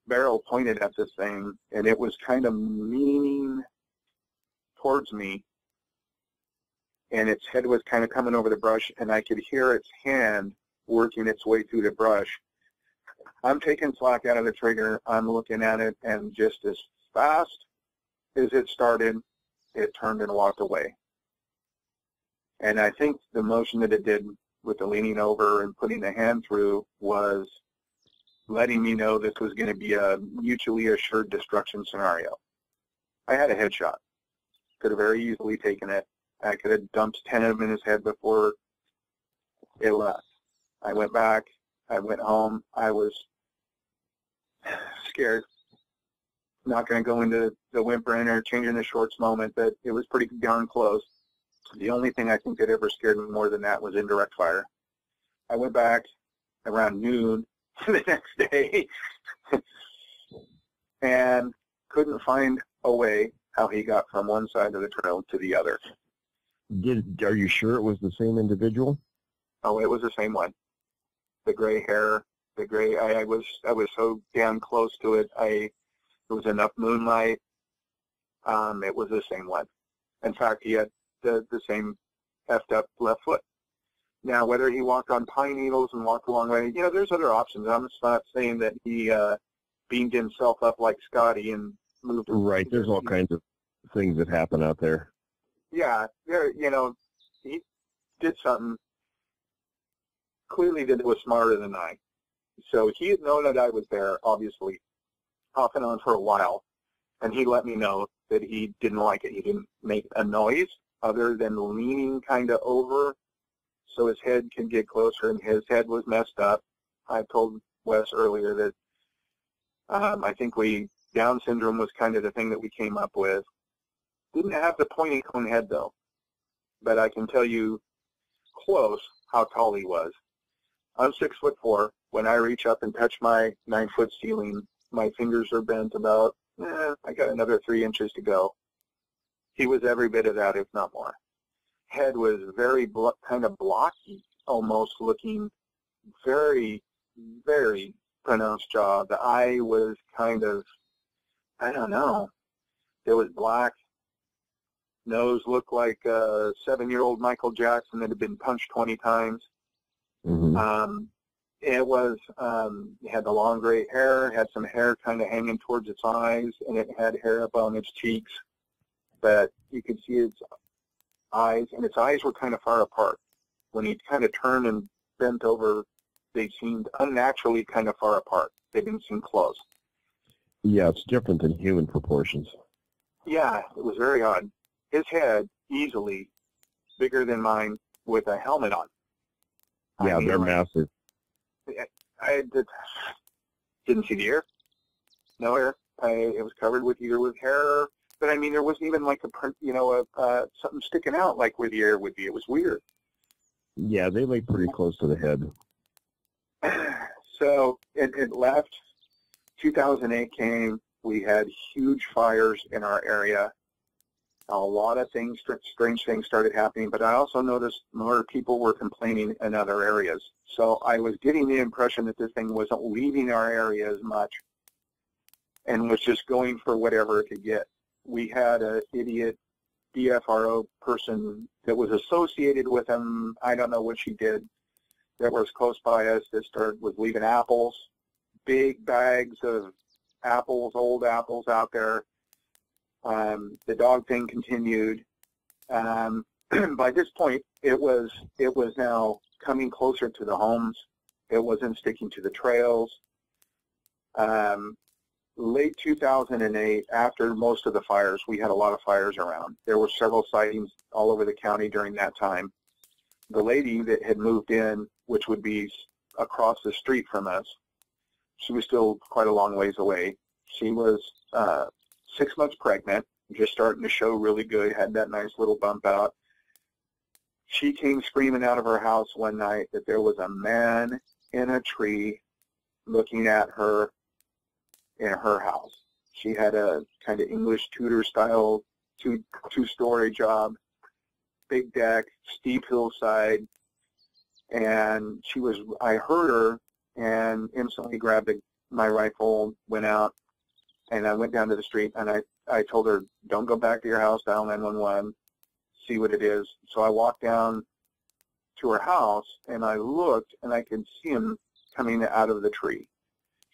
barrel pointed at this thing and it was kind of leaning towards me and its head was kind of coming over the brush and I could hear its hand working its way through the brush. I'm taking slack out of the trigger. I'm looking at it and just as fast as it started, it turned and walked away. And I think the motion that it did with the leaning over and putting the hand through was letting me know this was going to be a mutually assured destruction scenario. I had a headshot. Could have very easily taken it. I could have dumped 10 of them in his head before it left. I went back. I went home. I was scared. not going to go into the whimpering or changing the shorts moment, but it was pretty darn close. The only thing I think that ever scared me more than that was indirect fire. I went back around noon the next day and couldn't find a way how he got from one side of the trail to the other. Did are you sure it was the same individual? Oh, it was the same one. The gray hair, the gray. I, I was I was so damn close to it. I there was enough moonlight. Um, it was the same one. In fact, he had the the same effed up left foot. Now, whether he walked on pine needles and walked a long way, you know, there's other options. I'm just not saying that he uh, beamed himself up like Scotty and moved. Right. There's all kinds of things that happen out there. Yeah, there. You know, he did something. Clearly, it was smarter than I. So he had known that I was there, obviously, off and on for a while, and he let me know that he didn't like it. He didn't make a noise other than leaning kind of over so his head can get closer, and his head was messed up. I told Wes earlier that um, I think we Down syndrome was kind of the thing that we came up with. Didn't have the pointy cone head though, but I can tell you close how tall he was. I'm six foot four. When I reach up and touch my nine foot ceiling, my fingers are bent about. Eh, I got another three inches to go. He was every bit of that, if not more head was very blo- kind of blocky, almost looking very, very pronounced jaw. The eye was kind of, I don't know, it was black. Nose looked like a seven-year-old Michael Jackson that had been punched 20 times. Mm-hmm. Um, it was, um, it had the long gray hair, had some hair kind of hanging towards its eyes, and it had hair up on its cheeks. But you could see its eyes, and its eyes were kind of far apart. When he kind of turned and bent over, they seemed unnaturally kind of far apart. They didn't seem close. Yeah, it's different than human proportions. Yeah, it was very odd. His head, easily bigger than mine, with a helmet on. Yeah, I mean, they're massive. I did, didn't see the ear. No ear. I, it was covered with either with hair but I mean, there wasn't even like a, you know, a, uh, something sticking out like where the air would be. It was weird. Yeah, they lay pretty close to the head. So it, it left. 2008 came. We had huge fires in our area. A lot of things, strange things started happening, but I also noticed more people were complaining in other areas. So I was getting the impression that this thing wasn't leaving our area as much and was just going for whatever it could get we had an idiot BFRO person that was associated with him. I don't know what she did that was close by us that started was leaving apples, big bags of apples, old apples out there. Um, the dog thing continued. Um, by this point, it was it was now coming closer to the homes. It wasn't sticking to the trails. Um, late 2008, after most of the fires, we had a lot of fires around. There were several sightings all over the county during that time. The lady that had moved in, which would be across the street from us, she was still quite a long ways away. She was uh, six months pregnant, just starting to show really good, had that nice little bump out. She came screaming out of her house one night that there was a man in a tree looking at her in her house. She had a kind of English Tudor style two two story job, big deck, steep hillside, and she was. I heard her and instantly grabbed my rifle, went out, and I went down to the street and I I told her don't go back to your house, dial 911, see what it is. So I walked down to her house and I looked and I could see him coming out of the tree.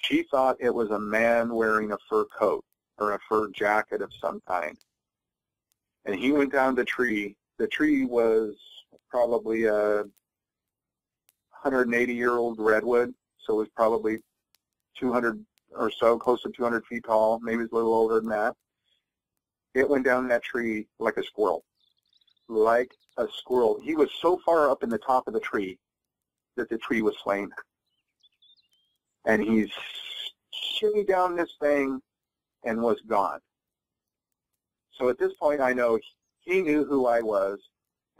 She thought it was a man wearing a fur coat or a fur jacket of some kind. And he went down the tree. The tree was probably a 180-year-old redwood, so it was probably 200 or so, close to 200 feet tall, maybe it's a little older than that. It went down that tree like a squirrel, like a squirrel. He was so far up in the top of the tree that the tree was slain and he's shooting down this thing, and was gone. So at this point, I know he knew who I was,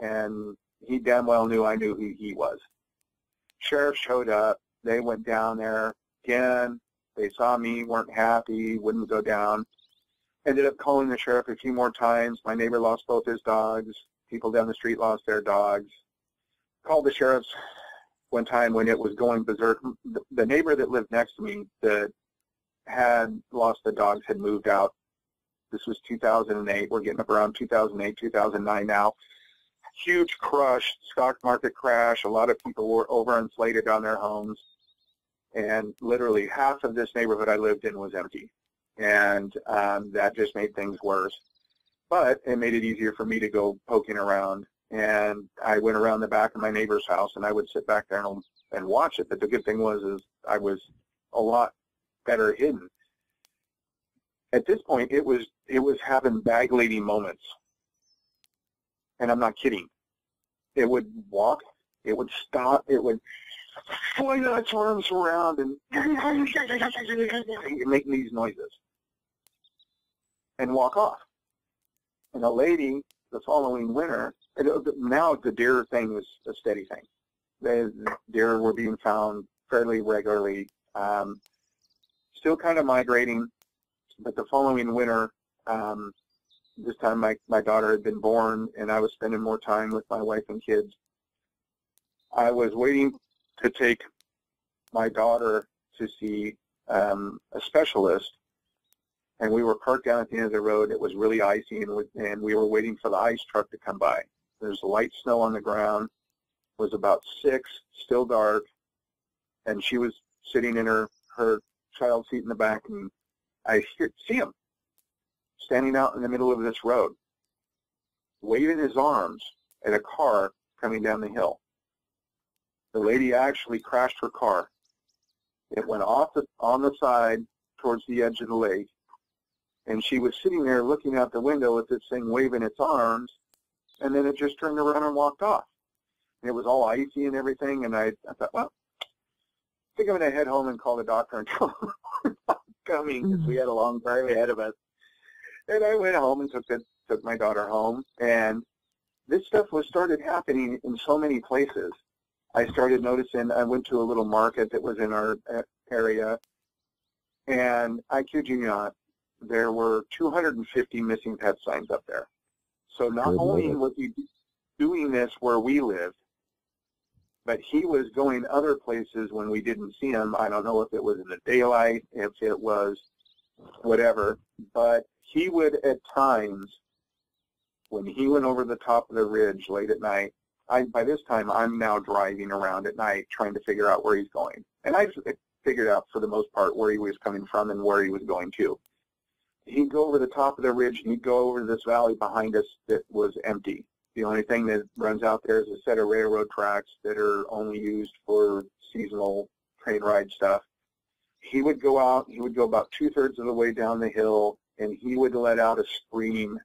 and he damn well knew I knew who he was. Sheriff showed up. They went down there again. They saw me, weren't happy, wouldn't go down. Ended up calling the sheriff a few more times. My neighbor lost both his dogs. People down the street lost their dogs. Called the sheriff's one time when it was going berserk. The neighbor that lived next to me that had lost the dogs had moved out. This was 2008. We're getting up around 2008, 2009 now. Huge crush, stock market crash. A lot of people were overinflated on their homes. And literally half of this neighborhood I lived in was empty. And um, that just made things worse. But it made it easier for me to go poking around and I went around the back of my neighbor's house and I would sit back there and, and watch it. But the good thing was is I was a lot better hidden. At this point, it was it was having bag lady moments, and I'm not kidding. It would walk, it would stop, it would fling its arms around and making these noises, and walk off. And a lady the following winter now the deer thing was a steady thing. The deer were being found fairly regularly. Um, still kind of migrating, but the following winter, um, this time my, my daughter had been born and I was spending more time with my wife and kids. I was waiting to take my daughter to see um, a specialist and we were parked down at the end of the road. It was really icy and, and we were waiting for the ice truck to come by. There's light snow on the ground. It was about six, still dark, and she was sitting in her her child seat in the back, and I hear, see him standing out in the middle of this road, waving his arms at a car coming down the hill. The lady actually crashed her car. It went off the, on the side towards the edge of the lake, and she was sitting there looking out the window at this thing waving its arms, and then it just turned around and walked off. And it was all icy and everything, and I, I thought, well, I think I'm going to head home and call the doctor and tell him we're not coming because we mm-hmm. had a long drive ahead of us. And I went home and took the, took my daughter home, and this stuff was started happening in so many places. I started noticing, I went to a little market that was in our uh, area, and I kid you not, there were 250 missing pet signs up there. So not only was he doing this where we lived, but he was going other places when we didn't see him. I don't know if it was in the daylight, if it was whatever, but he would at times, when he went over the top of the ridge late at night, I, by this time I'm now driving around at night trying to figure out where he's going. And I figured out for the most part where he was coming from and where he was going to he'd go over the top of the ridge and he'd go over this valley behind us that was empty. The only thing that runs out there is a set of railroad tracks that are only used for seasonal train ride stuff. He would go out, he would go about two-thirds of the way down the hill, and he would let out a scream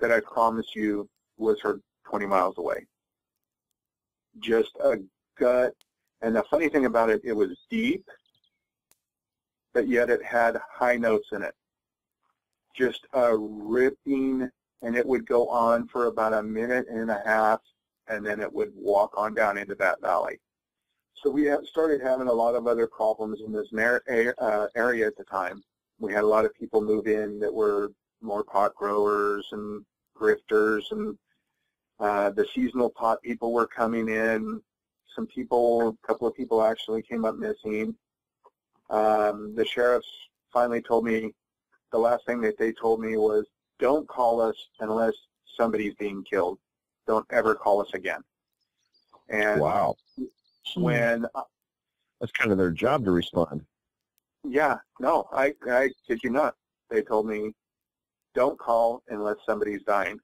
that I promise you was heard 20 miles away. Just a gut. And the funny thing about it, it was deep, but yet it had high notes in it just a ripping, and it would go on for about a minute and a half, and then it would walk on down into that valley. So we started having a lot of other problems in this uh, area at the time. We had a lot of people move in that were more pot growers and grifters, and uh, the seasonal pot people were coming in. Some people, a couple of people actually came up missing. Um, the sheriffs finally told me the last thing that they told me was, don't call us unless somebody's being killed. Don't ever call us again. And wow. when uh, that's kind of their job to respond. Yeah, no, I I kid you not. They told me, don't call unless somebody's dying.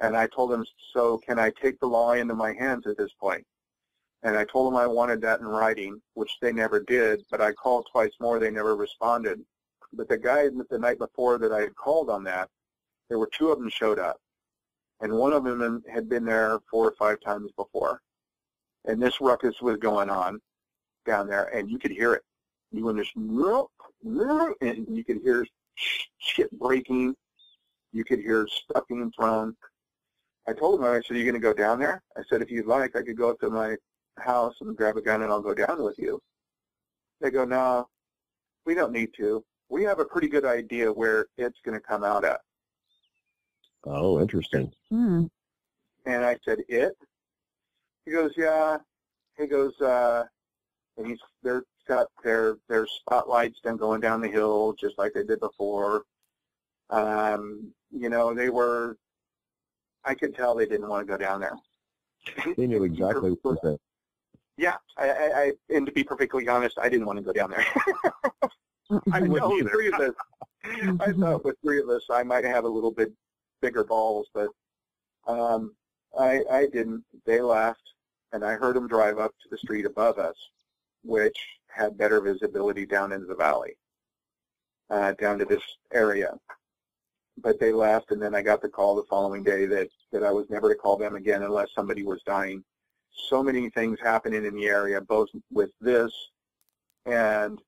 And I told them, so can I take the law into my hands at this point? And I told them I wanted that in writing, which they never did, but I called twice more. They never responded. But the guy the night before that I had called on that, there were two of them showed up. And one of them had been there four or five times before. And this ruckus was going on down there, and you could hear it. You were just, and you could hear shit breaking. You could hear stuff being thrown. I told him, I said, are you going to go down there? I said, if you'd like, I could go up to my house and grab a gun and I'll go down with you. They go, no, we don't need to. We have a pretty good idea where it's going to come out at. Oh, interesting. Hmm. And I said, it? He goes, yeah. He goes, uh, and he's, they're got their, their spotlights then going down the hill just like they did before. Um, you know, they were, I could tell they didn't want to go down there. They knew exactly what was that. Yeah, I, I, I, and to be perfectly honest, I didn't want to go down there. I know either. three of us. I thought with three of us, I might have a little bit bigger balls, but um, I, I didn't. They left, and I heard them drive up to the street above us, which had better visibility down into the valley, uh, down to this area. But they left, and then I got the call the following day that, that I was never to call them again unless somebody was dying. So many things happening in the area, both with this and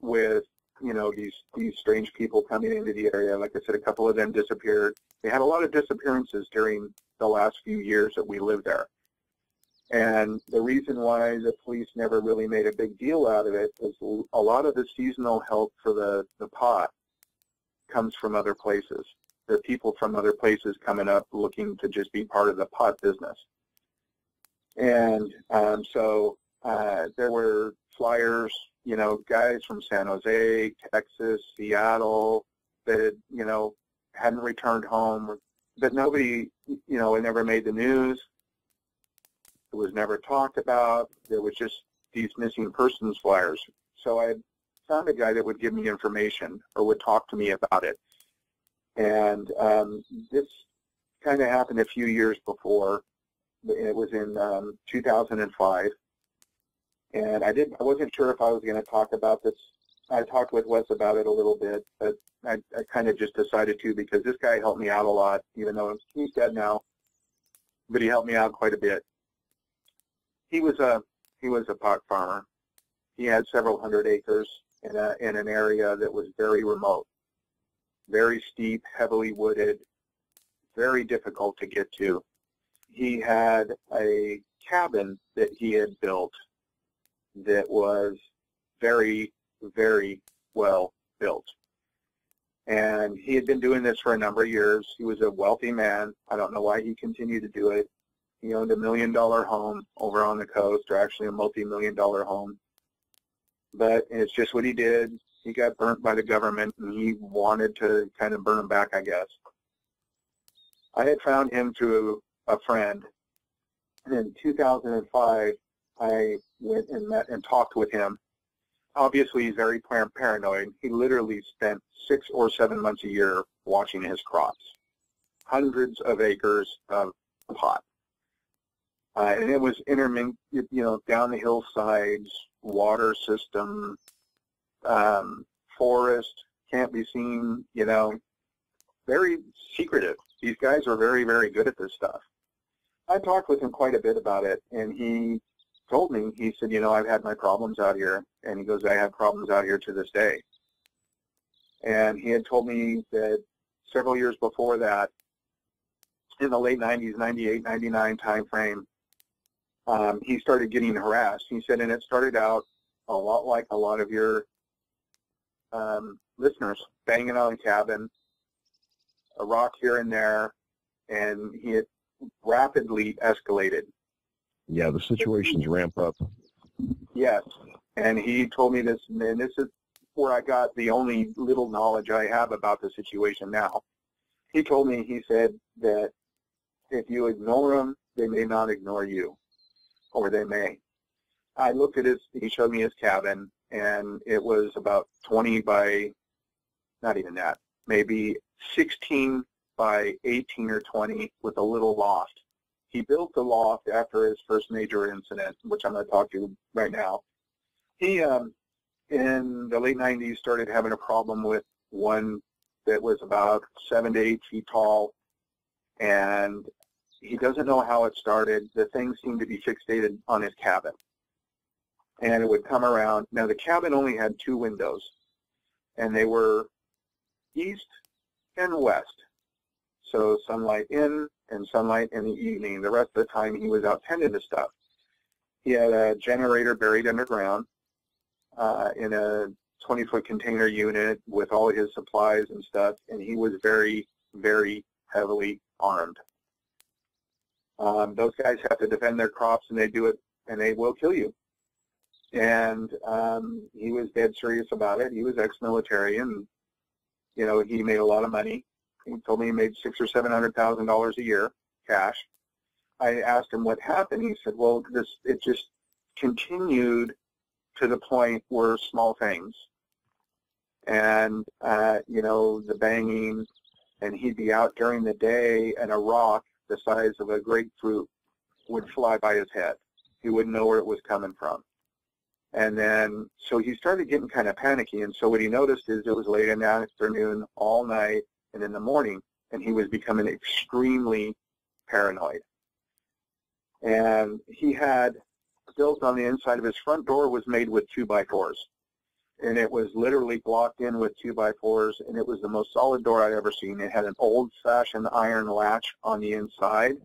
with you know these these strange people coming into the area. Like I said, a couple of them disappeared. They had a lot of disappearances during the last few years that we lived there. And the reason why the police never really made a big deal out of it is a lot of the seasonal help for the, the pot comes from other places. There are people from other places coming up looking to just be part of the pot business. And um, so uh, there were flyers, you know, guys from San Jose, Texas, Seattle that, you know, hadn't returned home, but nobody, you know, it never made the news. It was never talked about. There was just these missing persons flyers. So I found a guy that would give me information or would talk to me about it. And um, this kind of happened a few years before. It was in um, 2005. And I didn't, I wasn't sure if I was going to talk about this. I talked with Wes about it a little bit, but I, I kind of just decided to because this guy helped me out a lot, even though he's dead now. But he helped me out quite a bit. He was a he was a pot farmer. He had several hundred acres in a in an area that was very remote, very steep, heavily wooded, very difficult to get to. He had a cabin that he had built that was very, very well built. And he had been doing this for a number of years. He was a wealthy man. I don't know why he continued to do it. He owned a million dollar home over on the coast, or actually a multi-million dollar home. But it's just what he did. He got burnt by the government, and he wanted to kind of burn him back, I guess. I had found him through a friend. And in 2005, I went and met and talked with him. Obviously, he's very par- paranoid. He literally spent six or seven months a year watching his crops, hundreds of acres of pot. Uh, and it was intermin, you know, down the hillsides, water system, um, forest, can't be seen, you know, very secretive. These guys are very, very good at this stuff. I talked with him quite a bit about it, and he told me, he said, you know, I've had my problems out here, and he goes, I have problems out here to this day. And he had told me that several years before that, in the late 90s, 98, 99 time frame, um, he started getting harassed. He said, and it started out a lot like a lot of your um, listeners, banging on a cabin, a rock here and there, and he had rapidly escalated. Yeah, the situations ramp up. Yes, and he told me this, and this is where I got the only little knowledge I have about the situation now. He told me, he said that if you ignore them, they may not ignore you, or they may. I looked at his, he showed me his cabin, and it was about 20 by, not even that, maybe 16 by 18 or 20 with a little loft. He built the loft after his first major incident, which I'm going to talk to right now. He, um, in the late 90s, started having a problem with one that was about seven to eight feet tall, and he doesn't know how it started. The thing seemed to be fixated on his cabin, and it would come around. Now, the cabin only had two windows. and they were east and west. So sunlight in and sunlight in the evening. The rest of the time he was out tending to stuff. He had a generator buried underground uh, in a 20-foot container unit with all his supplies and stuff, and he was very, very heavily armed. Um, those guys have to defend their crops, and they do it, and they will kill you. And um, he was dead serious about it. He was ex-military, and you know he made a lot of money. He told me he made six or seven hundred thousand dollars a year cash. I asked him what happened. He said, "Well, this it just continued to the point where small things, and uh, you know the banging, and he'd be out during the day, and a rock the size of a grapefruit would fly by his head. He wouldn't know where it was coming from." And then, so he started getting kind of panicky. And so what he noticed is it was late in the afternoon, all night, and in the morning, and he was becoming extremely paranoid. And he had built on the inside of his front door was made with two by fours. And it was literally blocked in with two by fours, and it was the most solid door I'd ever seen. It had an old-fashioned iron latch on the inside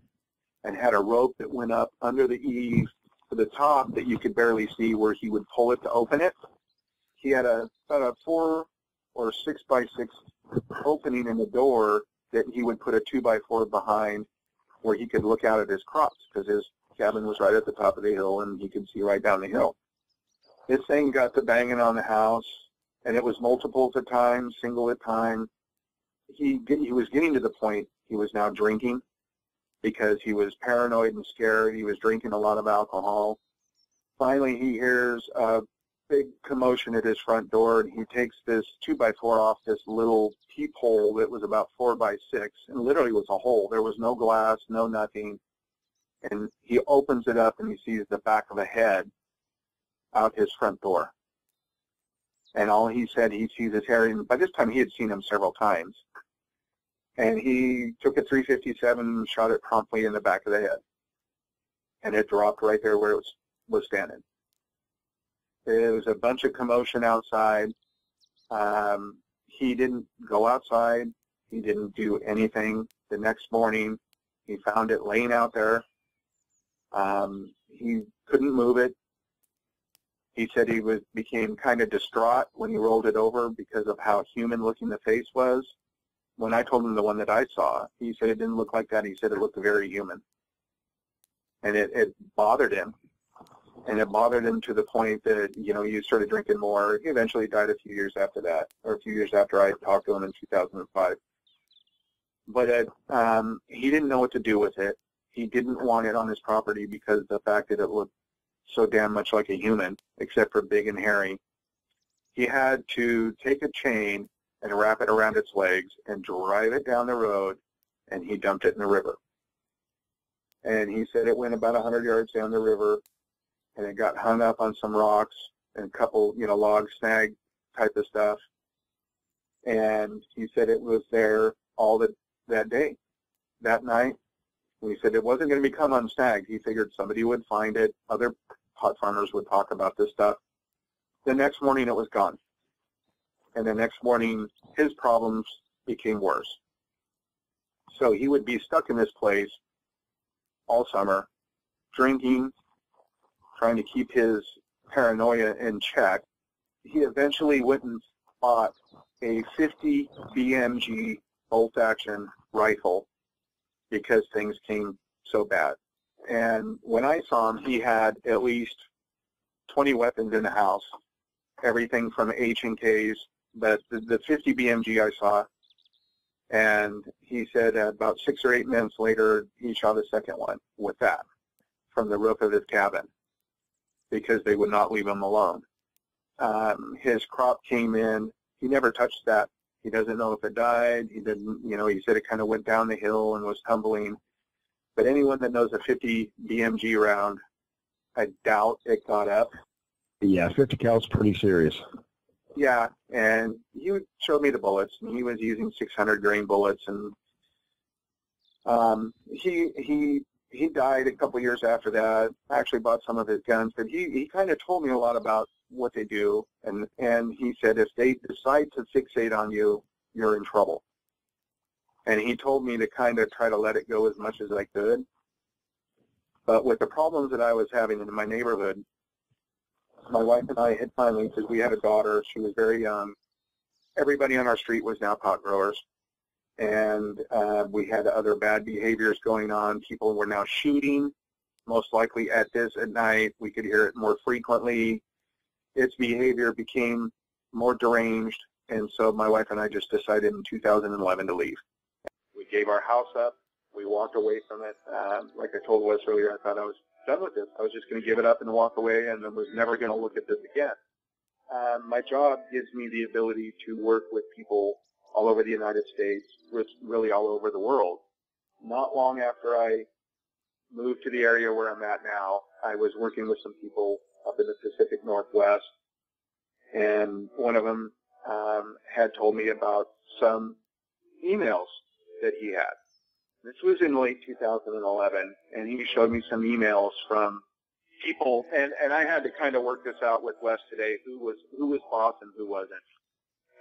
and had a rope that went up under the eave to the top that you could barely see where he would pull it to open it. He had a about a four or six by six opening in the door that he would put a two by four behind where he could look out at his crops because his cabin was right at the top of the hill and he could see right down the hill. This thing got to banging on the house and it was multiples at times, single at time. He he was getting to the point he was now drinking because he was paranoid and scared. He was drinking a lot of alcohol. Finally, he hears a big commotion at his front door, and he takes this two by four off this little peephole that was about four by six, and literally was a hole. There was no glass, no nothing. And he opens it up, and he sees the back of a head out his front door. And all he said, he sees his hair. And by this time, he had seen him several times and he took a 357 and shot it promptly in the back of the head. And it dropped right there where it was, was standing. There was a bunch of commotion outside. Um, he didn't go outside. He didn't do anything. The next morning, he found it laying out there. Um, he couldn't move it. He said he was became kind of distraught when he rolled it over because of how human looking the face was when I told him the one that I saw, he said it didn't look like that. He said it looked very human. And it, it bothered him. And it bothered him to the point that, you know, he started drinking more. He eventually died a few years after that, or a few years after I talked to him in 2005. But it, um, he didn't know what to do with it. He didn't want it on his property because the fact that it looked so damn much like a human, except for big and hairy. He had to take a chain and wrap it around its legs and drive it down the road, and he dumped it in the river. And he said it went about 100 yards down the river, and it got hung up on some rocks and a couple, you know, log snag type of stuff. And he said it was there all the, that day, that night. And he said it wasn't going to become unsnagged. He figured somebody would find it. Other pot farmers would talk about this stuff. The next morning it was gone and the next morning his problems became worse. So he would be stuck in this place all summer, drinking, trying to keep his paranoia in check. He eventually went and bought a 50 BMG bolt-action rifle because things came so bad. And when I saw him, he had at least 20 weapons in the house, everything from H and Ks but the, the 50 BMG I saw, and he said about six or eight minutes later, he shot a second one with that from the roof of his cabin because they would not leave him alone. Um, his crop came in. He never touched that. He doesn't know if it died. He didn't, you know, he said it kind of went down the hill and was tumbling. But anyone that knows a 50 BMG round, I doubt it got up. Yeah, 50 cal is pretty serious. Yeah, and he showed me the bullets, and he was using 600 grain bullets, and um, he he he died a couple years after that. I actually bought some of his guns, but he he kind of told me a lot about what they do, and and he said if they decide to fixate on you, you're in trouble. And he told me to kind of try to let it go as much as I could. But with the problems that I was having in my neighborhood, my wife and I had finally, because we had a daughter, she was very young. Everybody on our street was now pot growers, and uh, we had other bad behaviors going on. People were now shooting, most likely at this at night. We could hear it more frequently. Its behavior became more deranged, and so my wife and I just decided in 2011 to leave. We gave our house up. We walked away from it. Um, like I told Wes earlier, I thought I was done with this. I was just going to give it up and walk away, and I was never going to look at this again. Um, my job gives me the ability to work with people all over the United States, really all over the world. Not long after I moved to the area where I'm at now, I was working with some people up in the Pacific Northwest, and one of them um, had told me about some emails that he had. This was in late 2011, and he showed me some emails from people, and, and I had to kind of work this out with Wes today, who was who was boss and who wasn't.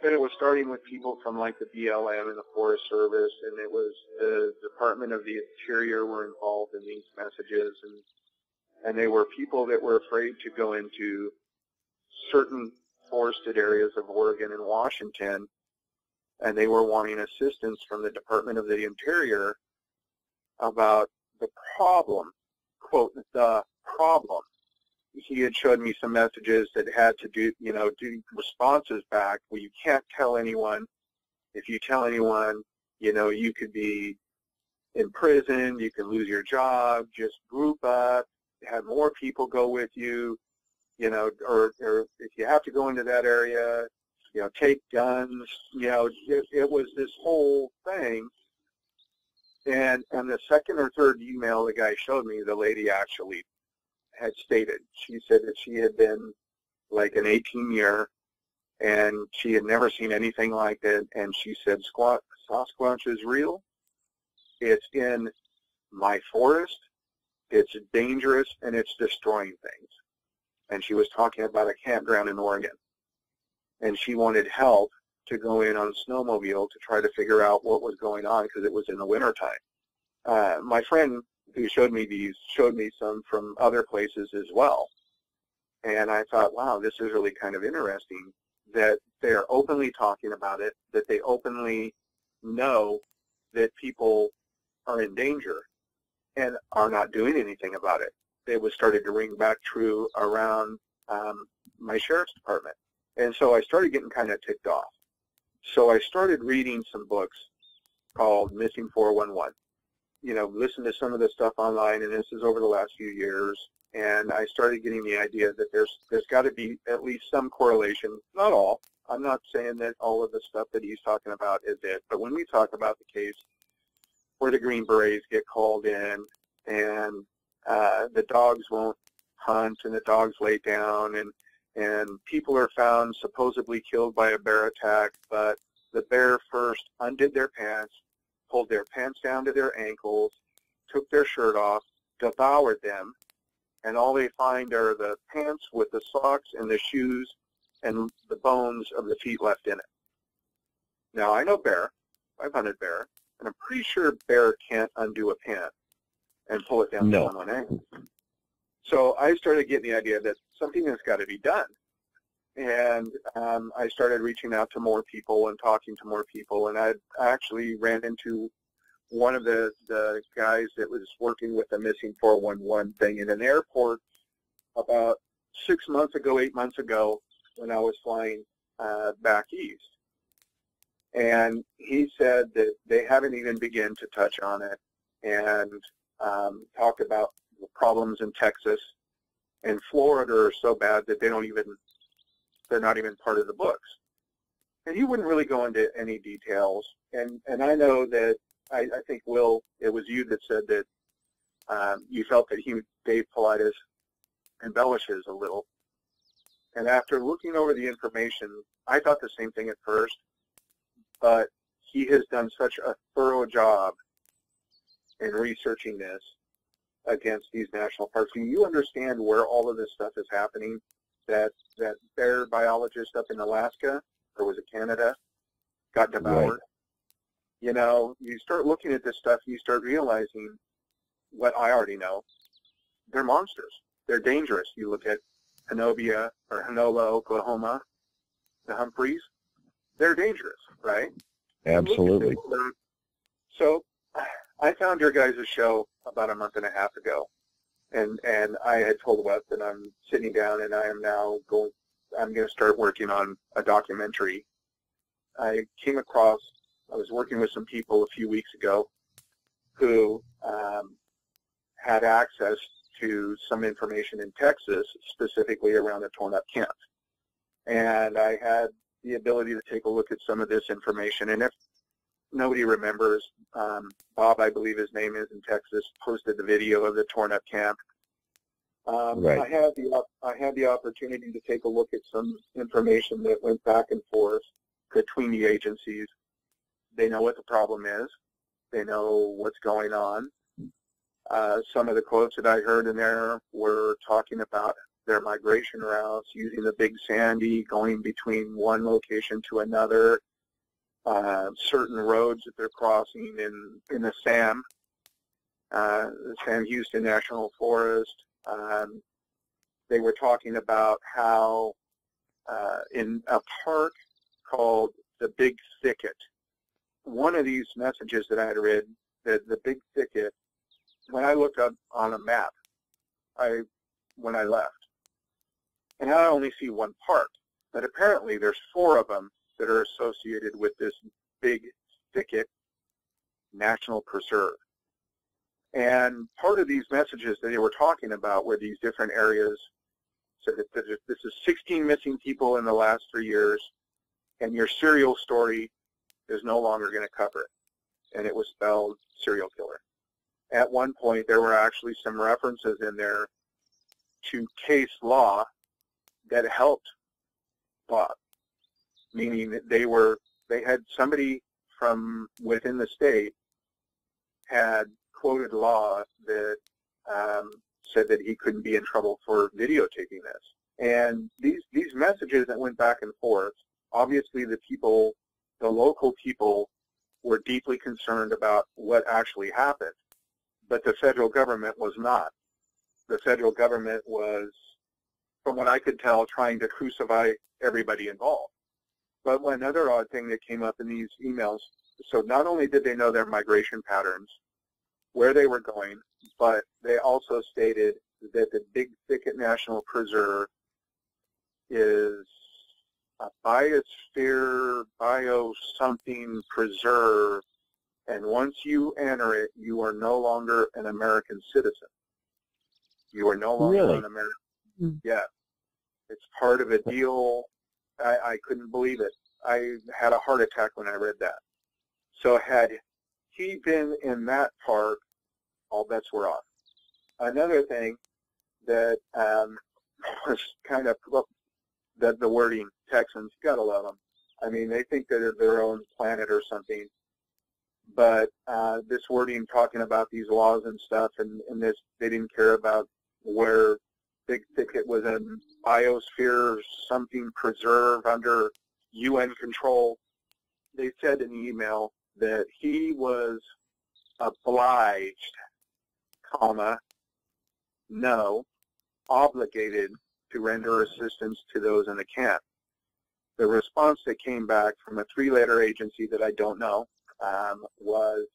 But it was starting with people from like the BLM and the Forest Service, and it was the Department of the Interior were involved in these messages, and and they were people that were afraid to go into certain forested areas of Oregon and Washington, and they were wanting assistance from the Department of the Interior about the problem, quote, the problem. He had showed me some messages that had to do, you know, do responses back where you can't tell anyone. If you tell anyone, you know, you could be in prison, you can lose your job, just group up, have more people go with you, you know, or, or if you have to go into that area, you know, take guns, you know, it, it was this whole thing and and the second or third email the guy showed me, the lady actually had stated. She said that she had been like an 18 year and she had never seen anything like it. And she said, Squat, Sasquatch is real. It's in my forest. It's dangerous and it's destroying things. And she was talking about a campground in Oregon. And she wanted help to go in on a snowmobile to try to figure out what was going on because it was in the wintertime. Uh, my friend who showed me these showed me some from other places as well. And I thought, wow, this is really kind of interesting that they're openly talking about it, that they openly know that people are in danger and are not doing anything about it. It was started to ring back true around um, my sheriff's department. And so I started getting kind of ticked off. So I started reading some books called Missing 411. You know, listen to some of the stuff online, and this is over the last few years. And I started getting the idea that there's there's got to be at least some correlation. Not all. I'm not saying that all of the stuff that he's talking about is it. But when we talk about the case where the Green Berets get called in, and uh, the dogs won't hunt, and the dogs lay down, and and people are found supposedly killed by a bear attack, but the bear first undid their pants, pulled their pants down to their ankles, took their shirt off, devoured them, and all they find are the pants with the socks and the shoes and the bones of the feet left in it. Now, I know bear. I've hunted bear, and I'm pretty sure bear can't undo a pant and pull it down no. to one ankle. So I started getting the idea that something has got to be done. And um, I started reaching out to more people and talking to more people. And I actually ran into one of the, the guys that was working with the missing 411 thing in an airport about six months ago, eight months ago, when I was flying uh, back east. And he said that they haven't even begun to touch on it and um, talked about the problems in Texas and Florida are so bad that they don't even, they're not even part of the books. And he wouldn't really go into any details. And, and I know that, I, I think, Will, it was you that said that um, you felt that he, Dave Paulides, embellishes a little. And after looking over the information, I thought the same thing at first, but he has done such a thorough job in researching this against these national parks. Do you understand where all of this stuff is happening that that bear biologist up in Alaska, or was it Canada, got devoured. Right. You know, you start looking at this stuff, you start realizing what I already know. They're monsters. They're dangerous. You look at Honobia or Hinola, Oklahoma, the Humphreys. They're dangerous, right? Absolutely. So I found your guys' show about a month and a half ago, and and I had told Wes that I'm sitting down and I am now going. I'm going to start working on a documentary. I came across. I was working with some people a few weeks ago who um, had access to some information in Texas, specifically around the torn up camp. And I had the ability to take a look at some of this information. And if nobody remembers, um, Bob, I believe his name is in Texas, posted the video of the torn up camp. Um, right. I had the I had the opportunity to take a look at some information that went back and forth between the agencies. They know what the problem is. They know what's going on. Uh, some of the quotes that I heard in there were talking about their migration routes, using the Big Sandy, going between one location to another, uh, certain roads that they're crossing in, in the SAM, uh, the Sam Houston National Forest. Um, they were talking about how uh, in a park called the Big Thicket, one of these messages that I had read, that the Big Thicket when I looked up on a map, I when I left, and I only see one park, but apparently there's four of them that are associated with this big thicket national preserve. And part of these messages that they were talking about were these different areas. So that this is 16 missing people in the last three years, and your serial story is no longer going to cover it. And it was spelled serial killer at one point there were actually some references in there to case law that helped Bob, meaning that they were they had somebody from within the state had quoted law that um, said that he couldn't be in trouble for videotaping this. And these these messages that went back and forth, obviously the people, the local people, were deeply concerned about what actually happened but the federal government was not. The federal government was, from what I could tell, trying to crucify everybody involved. But one other odd thing that came up in these emails, so not only did they know their migration patterns, where they were going, but they also stated that the Big Thicket National Preserve is a biosphere, bio something preserve and once you enter it, you are no longer an American citizen. You are no longer really? an American. Mm. Yeah. It's part of a deal. I, I couldn't believe it. I had a heart attack when I read that. So had he been in that park, all bets were off. Another thing that um, was kind of that the wording Texans gotta love them. I mean, they think that they're their own planet or something but uh, this wording talking about these laws and stuff, and, and this they didn't care about where Big Thicket was a biosphere something preserved under UN control. They said in the email that he was obliged, comma, no, obligated to render assistance to those in the camp. The response that came back from a three-letter agency that I don't know, um, was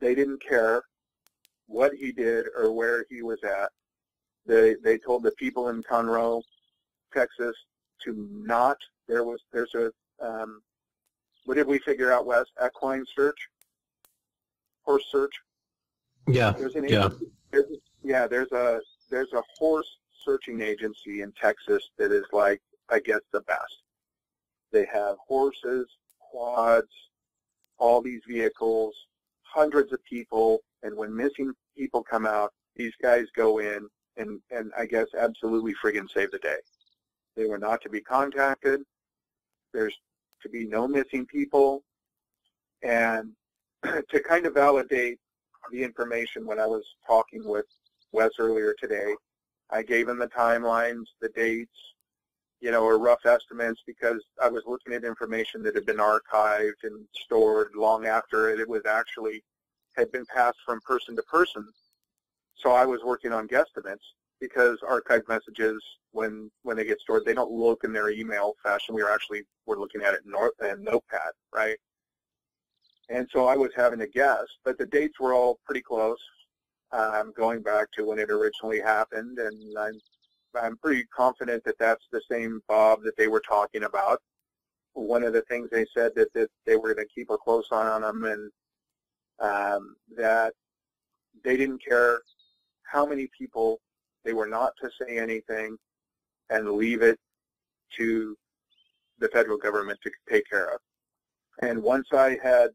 they didn't care what he did or where he was at. They they told the people in Conroe, Texas, to not. There was there's a um, what did we figure out, Wes? Equine search, horse search. Yeah. There's an yeah. There's, yeah. There's a there's a horse searching agency in Texas that is like I guess the best. They have horses, quads, all these vehicles, hundreds of people, and when missing people come out, these guys go in and, and I guess absolutely friggin' save the day. They were not to be contacted. There's to be no missing people. And to kind of validate the information when I was talking with Wes earlier today, I gave him the timelines, the dates, you know, or rough estimates because I was looking at information that had been archived and stored long after it was actually had been passed from person to person. So I was working on guesstimates because archived messages, when when they get stored, they don't look in their email fashion. We are actually we're looking at it in, in Notepad, right? And so I was having to guess, but the dates were all pretty close, um, going back to when it originally happened, and I'm I'm pretty confident that that's the same Bob that they were talking about. One of the things they said that, that they were going to keep a close eye on him and um, that they didn't care how many people they were not to say anything and leave it to the federal government to take care of. And once I had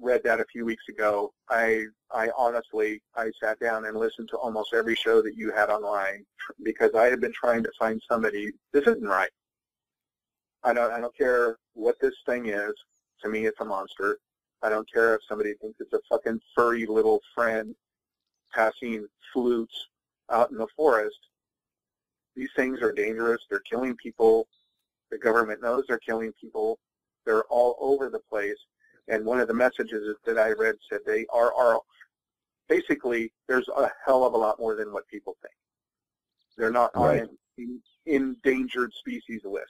read that a few weeks ago, I I honestly I sat down and listened to almost every show that you had online because I had been trying to find somebody. This isn't right. I don't I don't care what this thing is. To me, it's a monster. I don't care if somebody thinks it's a fucking furry little friend passing flutes out in the forest. These things are dangerous. They're killing people. The government knows they're killing people. They're all over the place. And one of the messages that I read said they are, are basically there's a hell of a lot more than what people think. They're not right. on an endangered species list.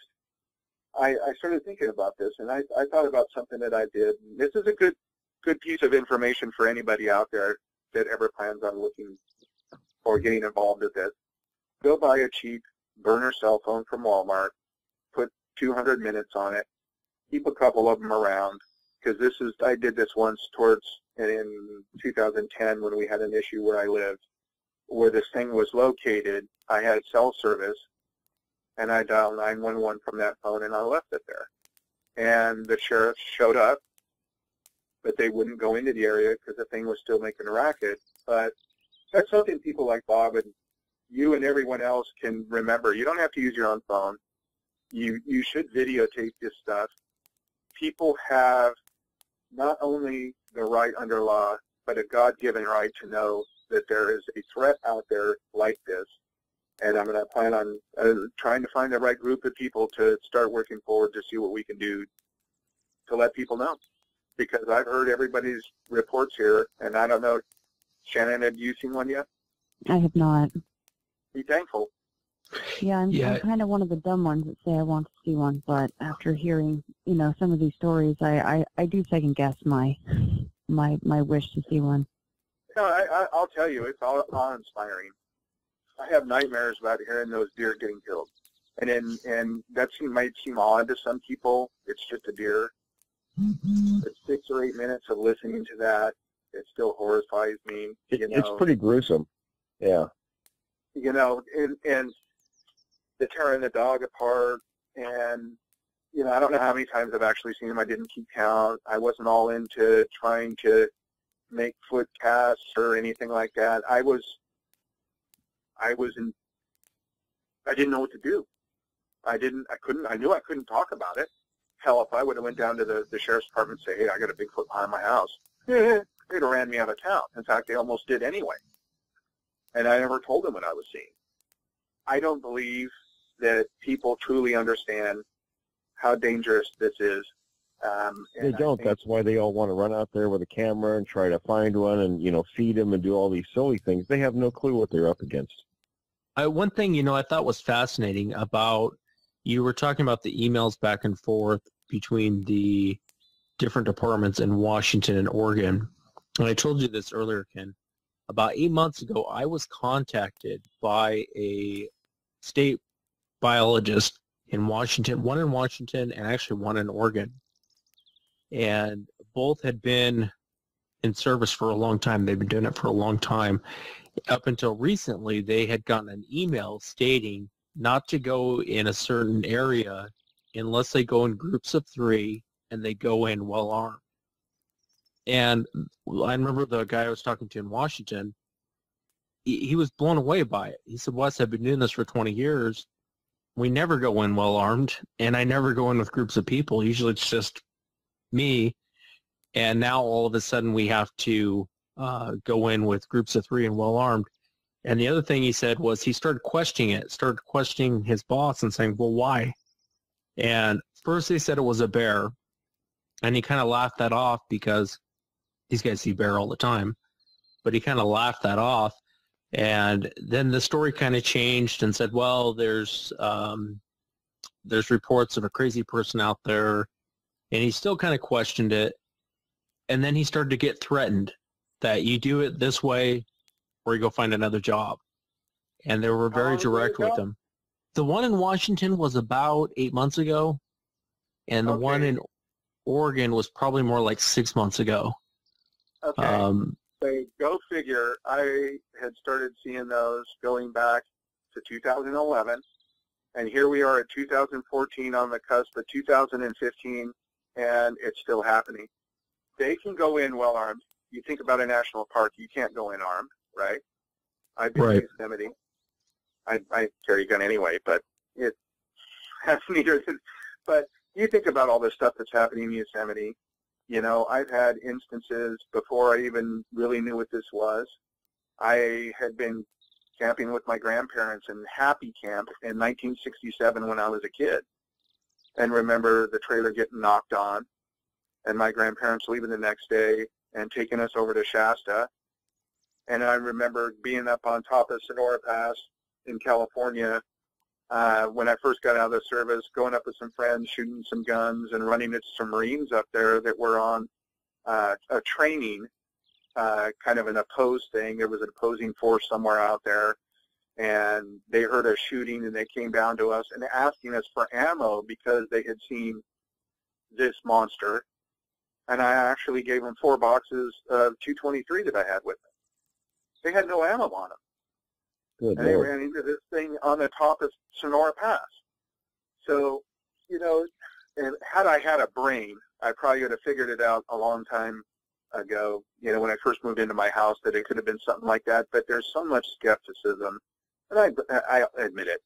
I, I started thinking about this, and I, I thought about something that I did. This is a good good piece of information for anybody out there that ever plans on looking or getting involved with this. Go buy a cheap burner cell phone from Walmart, put 200 minutes on it, keep a couple of them around, because this is I did this once towards in 2010 when we had an issue where I lived, where this thing was located. I had cell service, and I dialed 911 from that phone, and I left it there. And the sheriff showed up, but they wouldn't go into the area because the thing was still making a racket. But that's something people like Bob and you and everyone else can remember. You don't have to use your own phone. You you should videotape this stuff. People have not only the right under law, but a God-given right to know that there is a threat out there like this. And I'm going to plan on uh, trying to find the right group of people to start working forward to see what we can do to let people know. Because I've heard everybody's reports here, and I don't know, Shannon, have you seen one yet? I have not. Be thankful. Yeah, I'm, yeah. I'm kind of one of the dumb ones that say I want to see one, but after hearing, you know, some of these stories, I, I, I do second guess my my my wish to see one. No, I, I I'll tell you, it's all awe-inspiring. I have nightmares about hearing those deer getting killed, and then and that seem, might seem odd to some people. It's just a deer. But six or eight minutes of listening to that, it still horrifies me. You know? It's pretty gruesome. Yeah. You know, and and the tearing the dog apart and you know, I don't know how many times I've actually seen him. I didn't keep count. I wasn't all into trying to make foot casts or anything like that. I was, I was in, I didn't know what to do. I didn't, I couldn't, I knew I couldn't talk about it. Hell, if I would have went down to the, the sheriff's department and say, hey, I got a Bigfoot behind my house, they'd have ran me out of town. In fact, they almost did anyway. And I never told them what I was seeing. I don't believe that people truly understand how dangerous this is. Um, they don't. That's why they all want to run out there with a camera and try to find one and you know feed them and do all these silly things. They have no clue what they're up against. I, one thing you know I thought was fascinating about you were talking about the emails back and forth between the different departments in Washington and Oregon. And I told you this earlier, Ken. About eight months ago, I was contacted by a state biologist in Washington, one in Washington and actually one in Oregon. And both had been in service for a long time. They've been doing it for a long time. Up until recently, they had gotten an email stating not to go in a certain area unless they go in groups of three and they go in well armed. And I remember the guy I was talking to in Washington, he, he was blown away by it. He said, Wes, I've been doing this for 20 years we never go in well armed and I never go in with groups of people. Usually it's just me. And now all of a sudden we have to uh, go in with groups of three and well armed. And the other thing he said was he started questioning it, started questioning his boss and saying, well, why? And first they said it was a bear. And he kind of laughed that off because these guys see bear all the time. But he kind of laughed that off. And then the story kind of changed and said, well, there's um, there's reports of a crazy person out there. And he still kind of questioned it. And then he started to get threatened that you do it this way or you go find another job. And they were very direct with him. The one in Washington was about eight months ago. And the okay. one in Oregon was probably more like six months ago. Okay. Um, so go figure. I had started seeing those going back to 2011, and here we are at 2014 on the cusp of 2015, and it's still happening. They can go in well armed. You think about a national park, you can't go in armed, right? I've been right. in Yosemite. I, I carry a gun anyway, but it has neither. But you think about all the stuff that's happening in Yosemite. You know, I've had instances before I even really knew what this was. I had been camping with my grandparents in Happy Camp in 1967 when I was a kid. And remember the trailer getting knocked on and my grandparents leaving the next day and taking us over to Shasta. And I remember being up on top of Sonora Pass in California uh, when I first got out of the service, going up with some friends, shooting some guns, and running into some Marines up there that were on uh, a training, uh, kind of an opposed thing. There was an opposing force somewhere out there, and they heard us shooting, and they came down to us and asking us for ammo because they had seen this monster. And I actually gave them four boxes of 223 that I had with me. They had no ammo on them. Good and Lord. they ran into this thing on the top of Sonora Pass. So, you know, and had I had a brain, I probably would have figured it out a long time ago, you know, when I first moved into my house that it could have been something like that. But there's so much skepticism, and I, I admit it.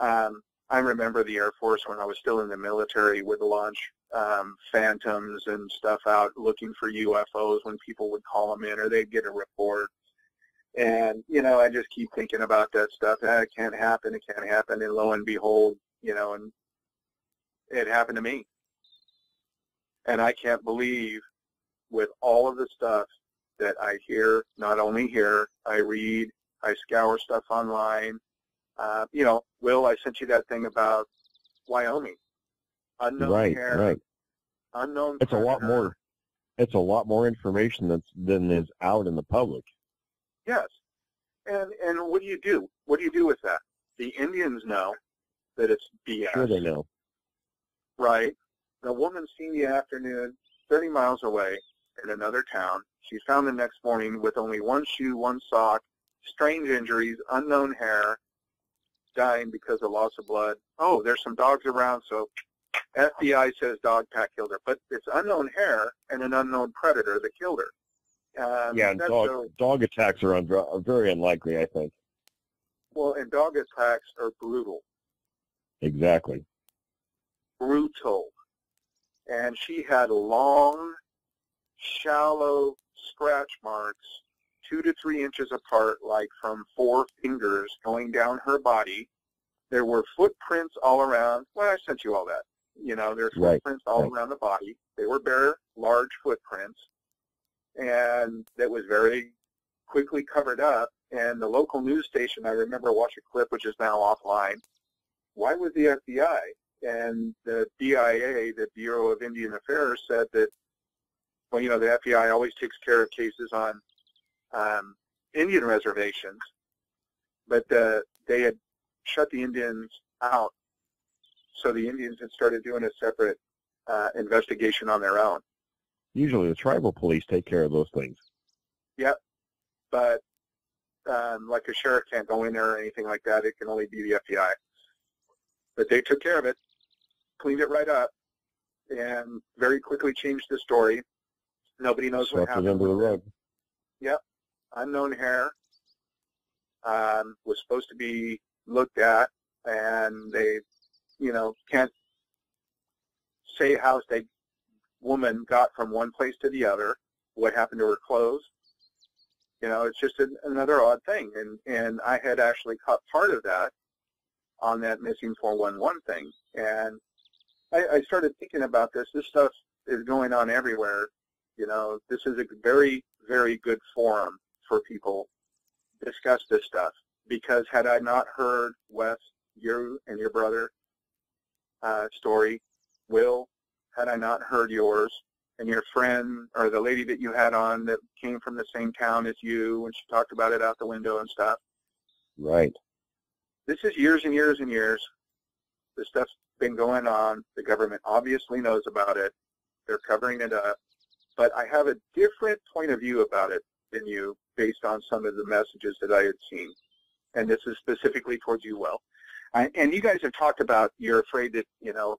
Um, I remember the Air Force when I was still in the military would launch um, phantoms and stuff out looking for UFOs when people would call them in or they'd get a report. And, you know, I just keep thinking about that stuff. Ah, it can't happen. It can't happen. And lo and behold, you know, and it happened to me. And I can't believe with all of the stuff that I hear, not only hear, I read, I scour stuff online. Uh, you know, Will, I sent you that thing about Wyoming. Unknown right, hair, right. unknown. It's a lot more. It's a lot more information that's than is out in the public. Yes. And and what do you do? What do you do with that? The Indians know that it's BS. Sure they know. Right. The woman seen the afternoon 30 miles away in another town. She's found the next morning with only one shoe, one sock, strange injuries, unknown hair, dying because of loss of blood. Oh, there's some dogs around, so FBI says dog pack killed her. But it's unknown hair and an unknown predator that killed her. Um, yeah, dog, so, dog attacks are, un- are very unlikely, I think. Well, and dog attacks are brutal. Exactly. Brutal. And she had long, shallow scratch marks, two to three inches apart, like from four fingers going down her body. There were footprints all around. Well, I sent you all that. You know, there's right. footprints all right. around the body. They were bare, large footprints and that was very quickly covered up. And the local news station, I remember watching a clip, which is now offline. Why was the FBI and the BIA, the Bureau of Indian Affairs, said that, well, you know, the FBI always takes care of cases on um, Indian reservations, but uh, they had shut the Indians out, so the Indians had started doing a separate uh, investigation on their own. Usually the tribal police take care of those things. Yep. But um, like a sheriff can't go in there or anything like that. It can only be the FBI. But they took care of it, cleaned it right up, and very quickly changed the story. Nobody knows what happened. under the rug. Yep. Unknown hair um, was supposed to be looked at, and they, you know, can't say how they woman got from one place to the other, what happened to her clothes. You know, it's just an, another odd thing. And, and I had actually caught part of that on that missing 411 thing. And I, I started thinking about this. This stuff is going on everywhere. You know, this is a very, very good forum for people to discuss this stuff. Because had I not heard Wes, you and your brother uh, story, Will, had I not heard yours, and your friend or the lady that you had on that came from the same town as you when she talked about it out the window and stuff. Right. This is years and years and years. This stuff's been going on. The government obviously knows about it. They're covering it up. But I have a different point of view about it than you based on some of the messages that I had seen. And this is specifically towards you, Will. I, and you guys have talked about you're afraid that, you know,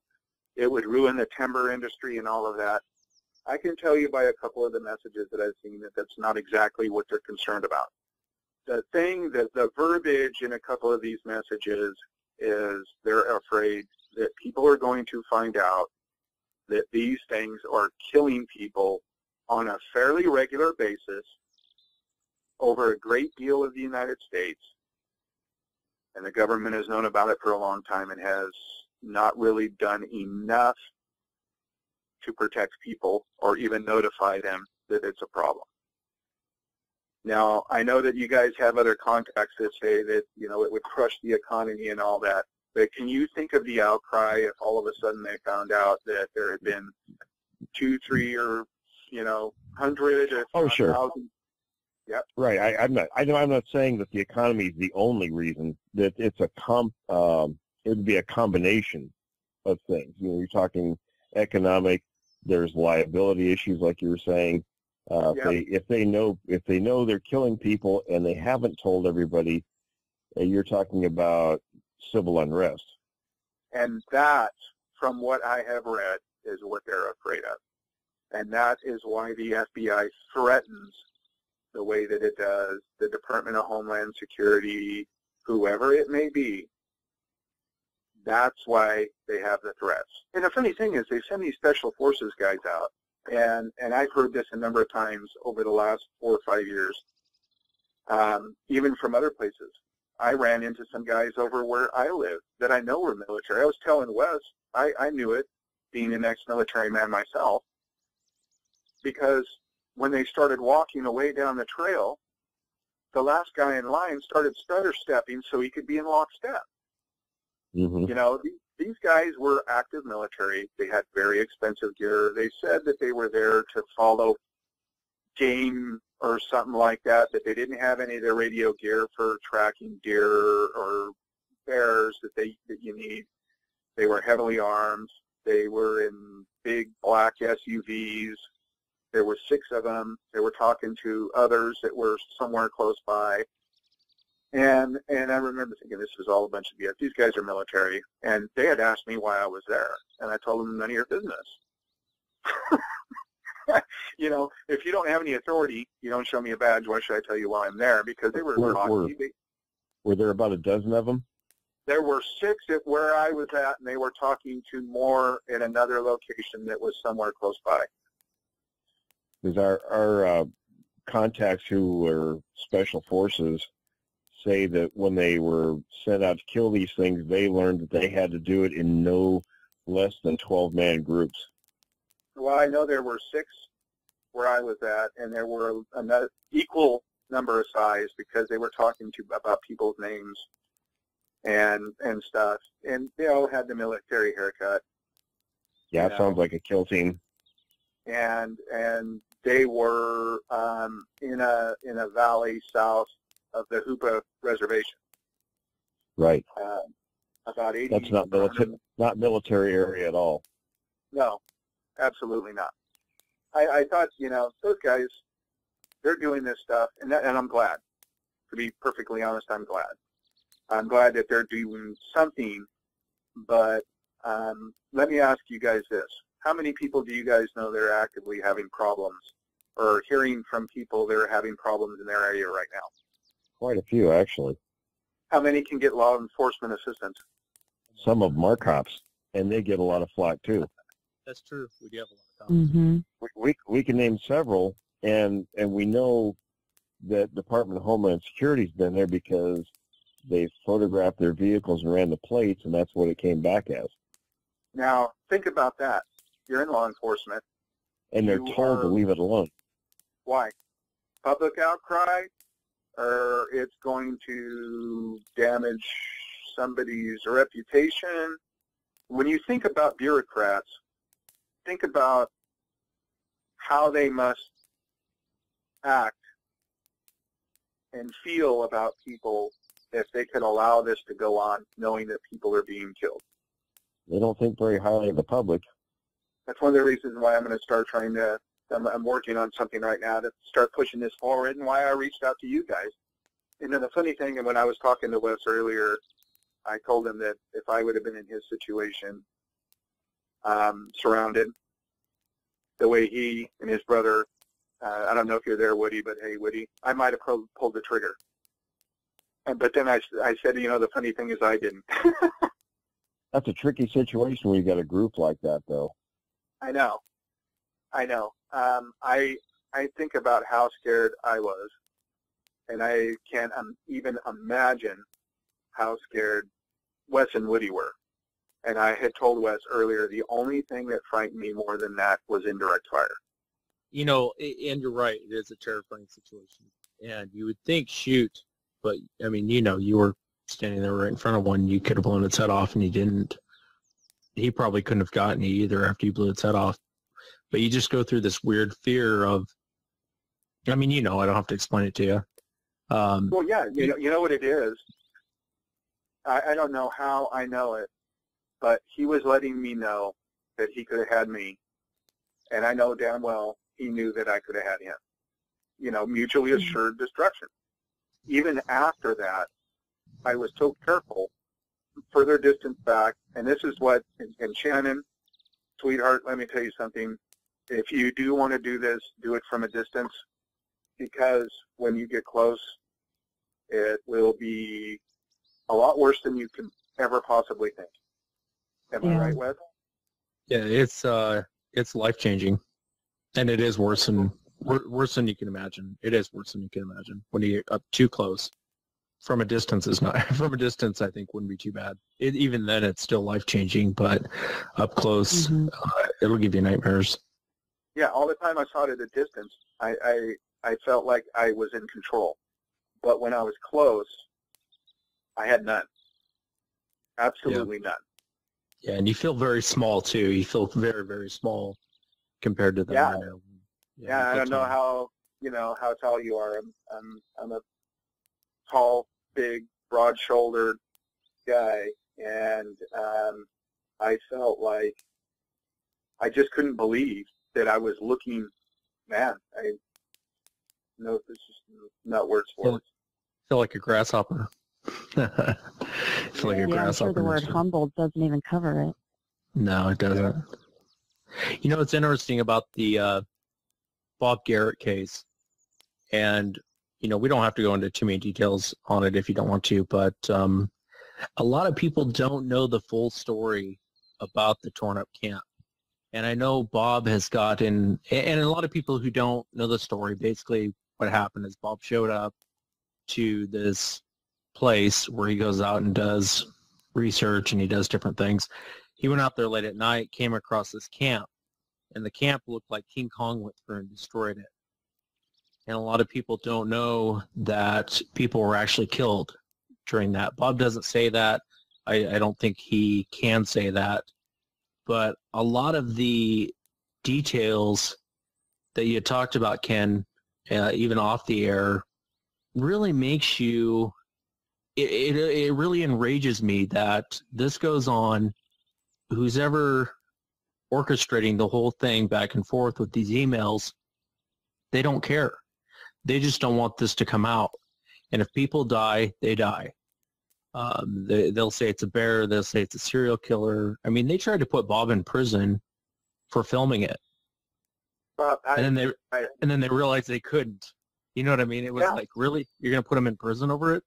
it would ruin the timber industry and all of that. I can tell you by a couple of the messages that I've seen that that's not exactly what they're concerned about. The thing that the verbiage in a couple of these messages is they're afraid that people are going to find out that these things are killing people on a fairly regular basis over a great deal of the United States. And the government has known about it for a long time and has not really done enough to protect people or even notify them that it's a problem. Now, I know that you guys have other contacts that say that, you know, it would crush the economy and all that, but can you think of the outcry if all of a sudden they found out that there had been two, three, or, you know, hundred or oh, sure. thousand? Yep. Right. I, I'm not. I know. I'm not saying that the economy is the only reason. That it's a comp. Um, it would be a combination of things. You know, you're talking economic, there's liability issues, like you were saying. Uh, if they if they know if they know they're killing people and they haven't told everybody, uh, you're talking about civil unrest. And that, from what I have read, is what they're afraid of, and that is why the FBI threatens the way that it does the Department of Homeland Security, whoever it may be, that's why they have the threats. And the funny thing is they send these special forces guys out, and, and I've heard this a number of times over the last four or five years, um, even from other places. I ran into some guys over where I live that I know were military. I was telling Wes, I, I knew it, being an ex-military man myself, because when they started walking away down the trail, the last guy in line started stutter stepping so he could be in lockstep. Mm-hmm. You know, these guys were active military. They had very expensive gear. They said that they were there to follow game or something like that, that they didn't have any of their radio gear for tracking deer or bears that they that you need. They were heavily armed. They were in big black SUVs. There were six of them. They were talking to others that were somewhere close by. And and I remember thinking this was all a bunch of BS. These guys are military, and they had asked me why I was there, and I told them none of your business. you know, if you don't have any authority, you don't show me a badge. Why should I tell you why I'm there? Because they were were, were, were there about a dozen of them? There were six at where I was at, and they were talking to more in another location that was somewhere close by. Because our our uh, contacts who were special forces say that when they were sent out to kill these things, they learned that they had to do it in no less than 12-man groups. Well, I know there were six where I was at, and there were another equal number of size because they were talking to about people's names and and stuff, and they all had the military haircut. Yeah, it sounds like a kill team. And and they were um, in a in a valley south of the Hoopa Reservation. Right. Uh, about 80. That's not military, not military area at all. No, absolutely not. I, I thought, you know, those guys, they're doing this stuff, and, that, and I'm glad. To be perfectly honest, I'm glad. I'm glad that they're doing something, but um, let me ask you guys this. How many people do you guys know that are actively having problems or hearing from people that are having problems in their area right now? Quite a few, actually. How many can get law enforcement assistance? Some of them are cops, and they get a lot of flack too. That's true. We do have a lot of cops. Mm-hmm. We, we we can name several, and and we know that Department of Homeland Security's been there because they photographed their vehicles and ran the plates, and that's what it came back as. Now, think about that. You're in law enforcement. And they're You told to leave it alone. Why? Public outcry, or it's going to damage somebody's reputation. When you think about bureaucrats, think about how they must act and feel about people if they could allow this to go on knowing that people are being killed. They don't think very highly of the public. That's one of the reasons why I'm going to start trying to, I'm, I'm working on something right now to start pushing this forward and why I reached out to you guys. And then the funny thing, and when I was talking to Wes earlier, I told him that if I would have been in his situation, um, surrounded, the way he and his brother, uh, I don't know if you're there, Woody, but hey, Woody, I might have pulled, pulled the trigger. And, but then I, I said, you know, the funny thing is I didn't. That's a tricky situation when you got a group like that, though. I know. I know. Um, I I think about how scared I was, and I can't um, even imagine how scared Wes and Woody were. And I had told Wes earlier the only thing that frightened me more than that was indirect fire. You know, and you're right. It is a terrifying situation, and you would think shoot, but I mean, you know, you were standing there right in front of one. You could have blown its head off, and you didn't. He probably couldn't have gotten you either after you blew its head off. But you just go through this weird fear of. I mean, you know, I don't have to explain it to you. Um, Well, yeah, you know, you know what it is. I, I don't know how I know it, but he was letting me know that he could have had me, and I know damn well he knew that I could have had him. You know, mutually assured destruction. Even after that, I was so careful, further distance back, and this is what, and, and Shannon, sweetheart, let me tell you something. If you do want to do this, do it from a distance, because when you get close, it will be a lot worse than you can ever possibly think. Am I Yeah. right, Wes? yeah, it's uh, it's life changing, and it is worse than worse than you can imagine. It is worse than you can imagine when you get up too close. From a distance is not. From a distance, I think wouldn't be too bad. It, even then, it's still life changing, but up close, Mhm. uh, it'll give you nightmares. Yeah, all the time I saw it at a distance, I, I, I felt like I was in control. But when I was close, I had none. Absolutely none. Yeah, and you feel very small too. You feel very, very small compared to them. Yeah. I know. Yeah, I don't know how, you know, how tall you are. I'm, I'm, I'm a tall, big, broad-shouldered guy, and um, I felt like I just couldn't believe that I was looking. Man, I no, this is not words for it. feel like a grasshopper. feel like a Yeah, I'm grasshopper. sure the word next humbled doesn't even cover it. No, it doesn't. You know what's interesting about the uh, Bob Garrett case, and you know we don't have to go into too many details on it if you don't want to, but um, a lot of people don't know the full story about the torn up camp. And I know Bob has gotten, and a lot of people who don't know the story, basically what happened is Bob showed up to this place where he goes out and does research and he does different things he went out there late at night, came across this camp, and the camp looked like King Kong went through and destroyed it. And a lot of people don't know that people were actually killed during that. Bob doesn't say that. I, I don't think he can say that. But a lot of the details that you talked about, Ken, uh, even off the air, really makes you, it, it, it really enrages me that this goes on who's ever orchestrating the whole thing back and forth with these emails, they don't care. They just don't want this to come out. And if people die, they die. Um, they, they'll say it's a bear. They'll say it's a serial killer. I mean, they tried to put Bob in prison for filming it, I, and then they I- and then they realized they couldn't. You know what I mean? It was Yeah. like, really, you're gonna put him in prison over it?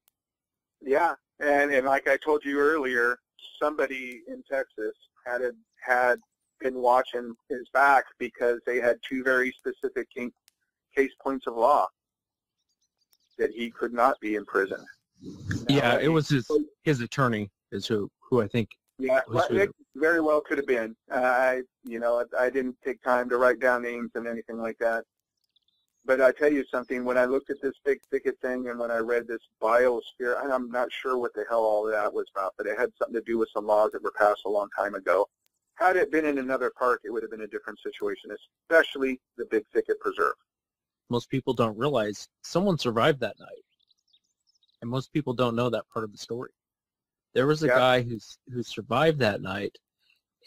yeah, and and like I told you earlier, somebody in Texas had a, had been watching his back because they had two very specific case points of law. that he could not be in prison. Yeah, it was his his attorney is who who I think. Yeah, it very well could have been. Uh, I you know I, I didn't take time to write down names and anything like that. But I tell you something, when I looked at this big thicket thing and when I read this biosphere, I'm not sure what the hell all that was about, but it had something to do with some laws that were passed a long time ago. Had it been in another park, it would have been a different situation, especially the Big Thicket Preserve. Most people don't realize someone survived that night. And most people don't know that part of the story. There was a yeah. guy who's who survived that night,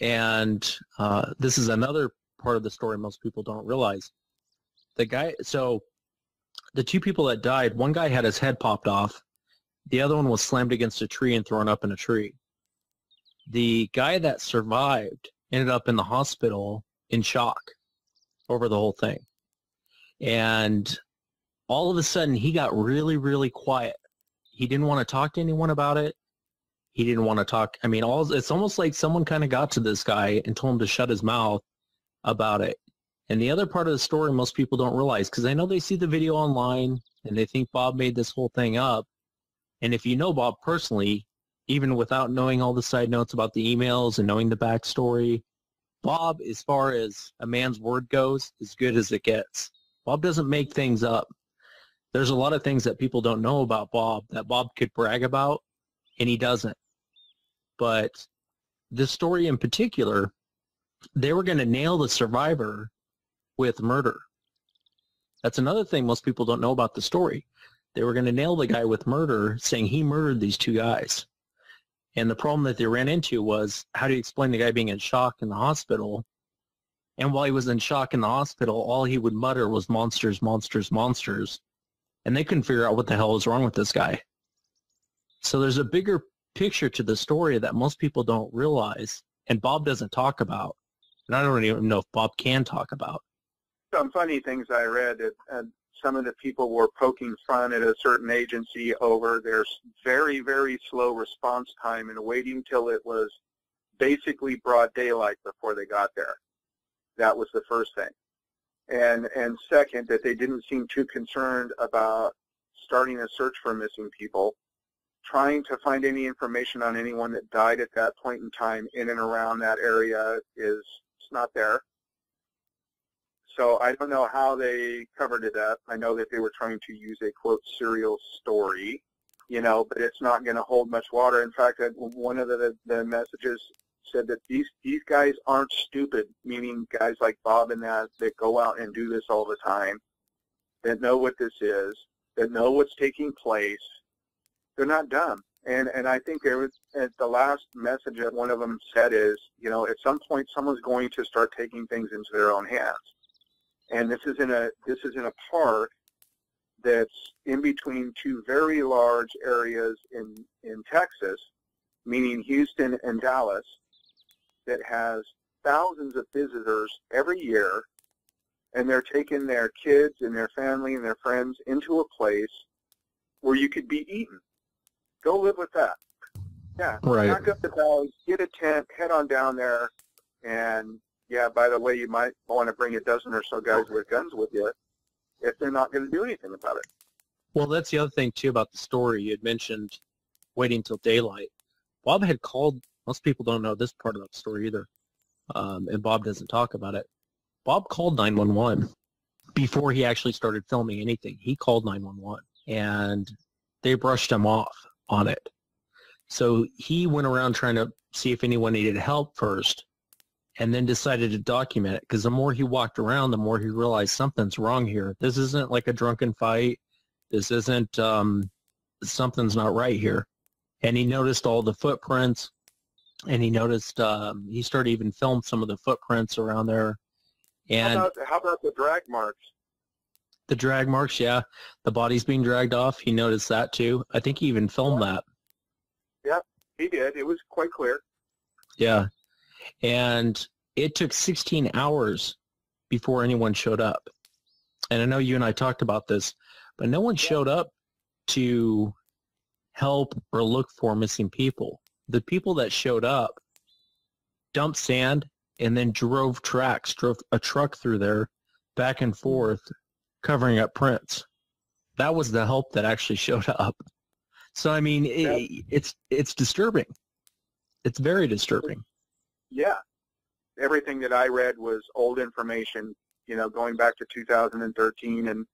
and uh, this is another part of the story most people don't realize the guy, so the two people that died, one guy had his head popped off. The other one was slammed against a tree and thrown up in a tree. The guy that survived ended up in the hospital in shock over the whole thing. And all of a sudden he got really, really quiet. He didn't want to talk to anyone about it. He didn't want to talk. I mean, all it's almost like someone kind of got to this guy and told him to shut his mouth about it. And the other part of the story most people don't realize, because I know they see the video online and they think Bob made this whole thing up. And if you know Bob personally, even without knowing all the side notes about the emails and knowing the backstory, Bob, as far as a man's word goes, as good as it gets. Bob doesn't make things up. There's a lot of things that people don't know about Bob that Bob could brag about, and he doesn't. But this story in particular, they were going to nail the survivor with murder. That's another thing most people don't know about the story. They were going to nail the guy with murder, saying he murdered these two guys. And the problem that they ran into was how do you explain the guy being in shock in the hospital? And while he was in shock in the hospital, all he would mutter was monsters, monsters, monsters. And they couldn't figure out what the hell was wrong with this guy. So there's a bigger picture to the story that most people don't realize and Bob doesn't talk about. And I don't even know if Bob can talk about some funny things I read that uh, some of the people were poking fun at a certain agency over their very, very slow response time and waiting till it was basically broad daylight before they got there. That was the first thing. And, and second, that they didn't seem too concerned about starting a search for missing people. Trying to find any information on anyone that died at that point in time in and around that area is it's not there. So I don't know how they covered it up. I know that they were trying to use a quote serial story, you know, but it's not going to hold much water. In fact, one of the, the messages said that these these guys aren't stupid, meaning guys like Bob and that that go out and do this all the time, that know what this is, that know what's taking place. They're not dumb. And and I think there was at the last message that one of them said is, you know, at some point someone's going to start taking things into their own hands and this is in a this is in a park that's in between two very large areas in in Texas, meaning Houston and Dallas, that has thousands of visitors every year, and they're taking their kids and their family and their friends into a place where you could be eaten. Go live with that. Yeah, right. pack up the bags, get a tent, head on down there, and yeah, by the way, you might want to bring a dozen or so guys with guns with you if they're not going to do anything about it. Well, that's the other thing, too, about the story. You had mentioned waiting till daylight. Bob had called, most people don't know this part of the story either, um, and Bob doesn't talk about it. Bob called 911 before he actually started filming anything. He called 911, and they brushed him off on it. So he went around trying to see if anyone needed help first and then decided to document it because the more he walked around, the more he realized something's wrong here. This isn't like a drunken fight. This isn't, um, something's not right here. And he noticed all the footprints and he noticed, um, he started even film some of the footprints around there. And how about, how about the drag marks? The drag marks, yeah. The body's being dragged off. He noticed that too. I think he even filmed that. Yeah, he did. It was quite clear. Yeah. And it took 16 hours before anyone showed up. And I know you and I talked about this, but no one showed up to help or look for missing people. The people that showed up dumped sand and then drove tracks, drove a truck through there back and mm. forth, covering up prints. that was the help that actually showed up. So I mean, it, it's it's disturbing. It's very disturbing. Yeah, everything that I read was old information. You know, going back to 2013 and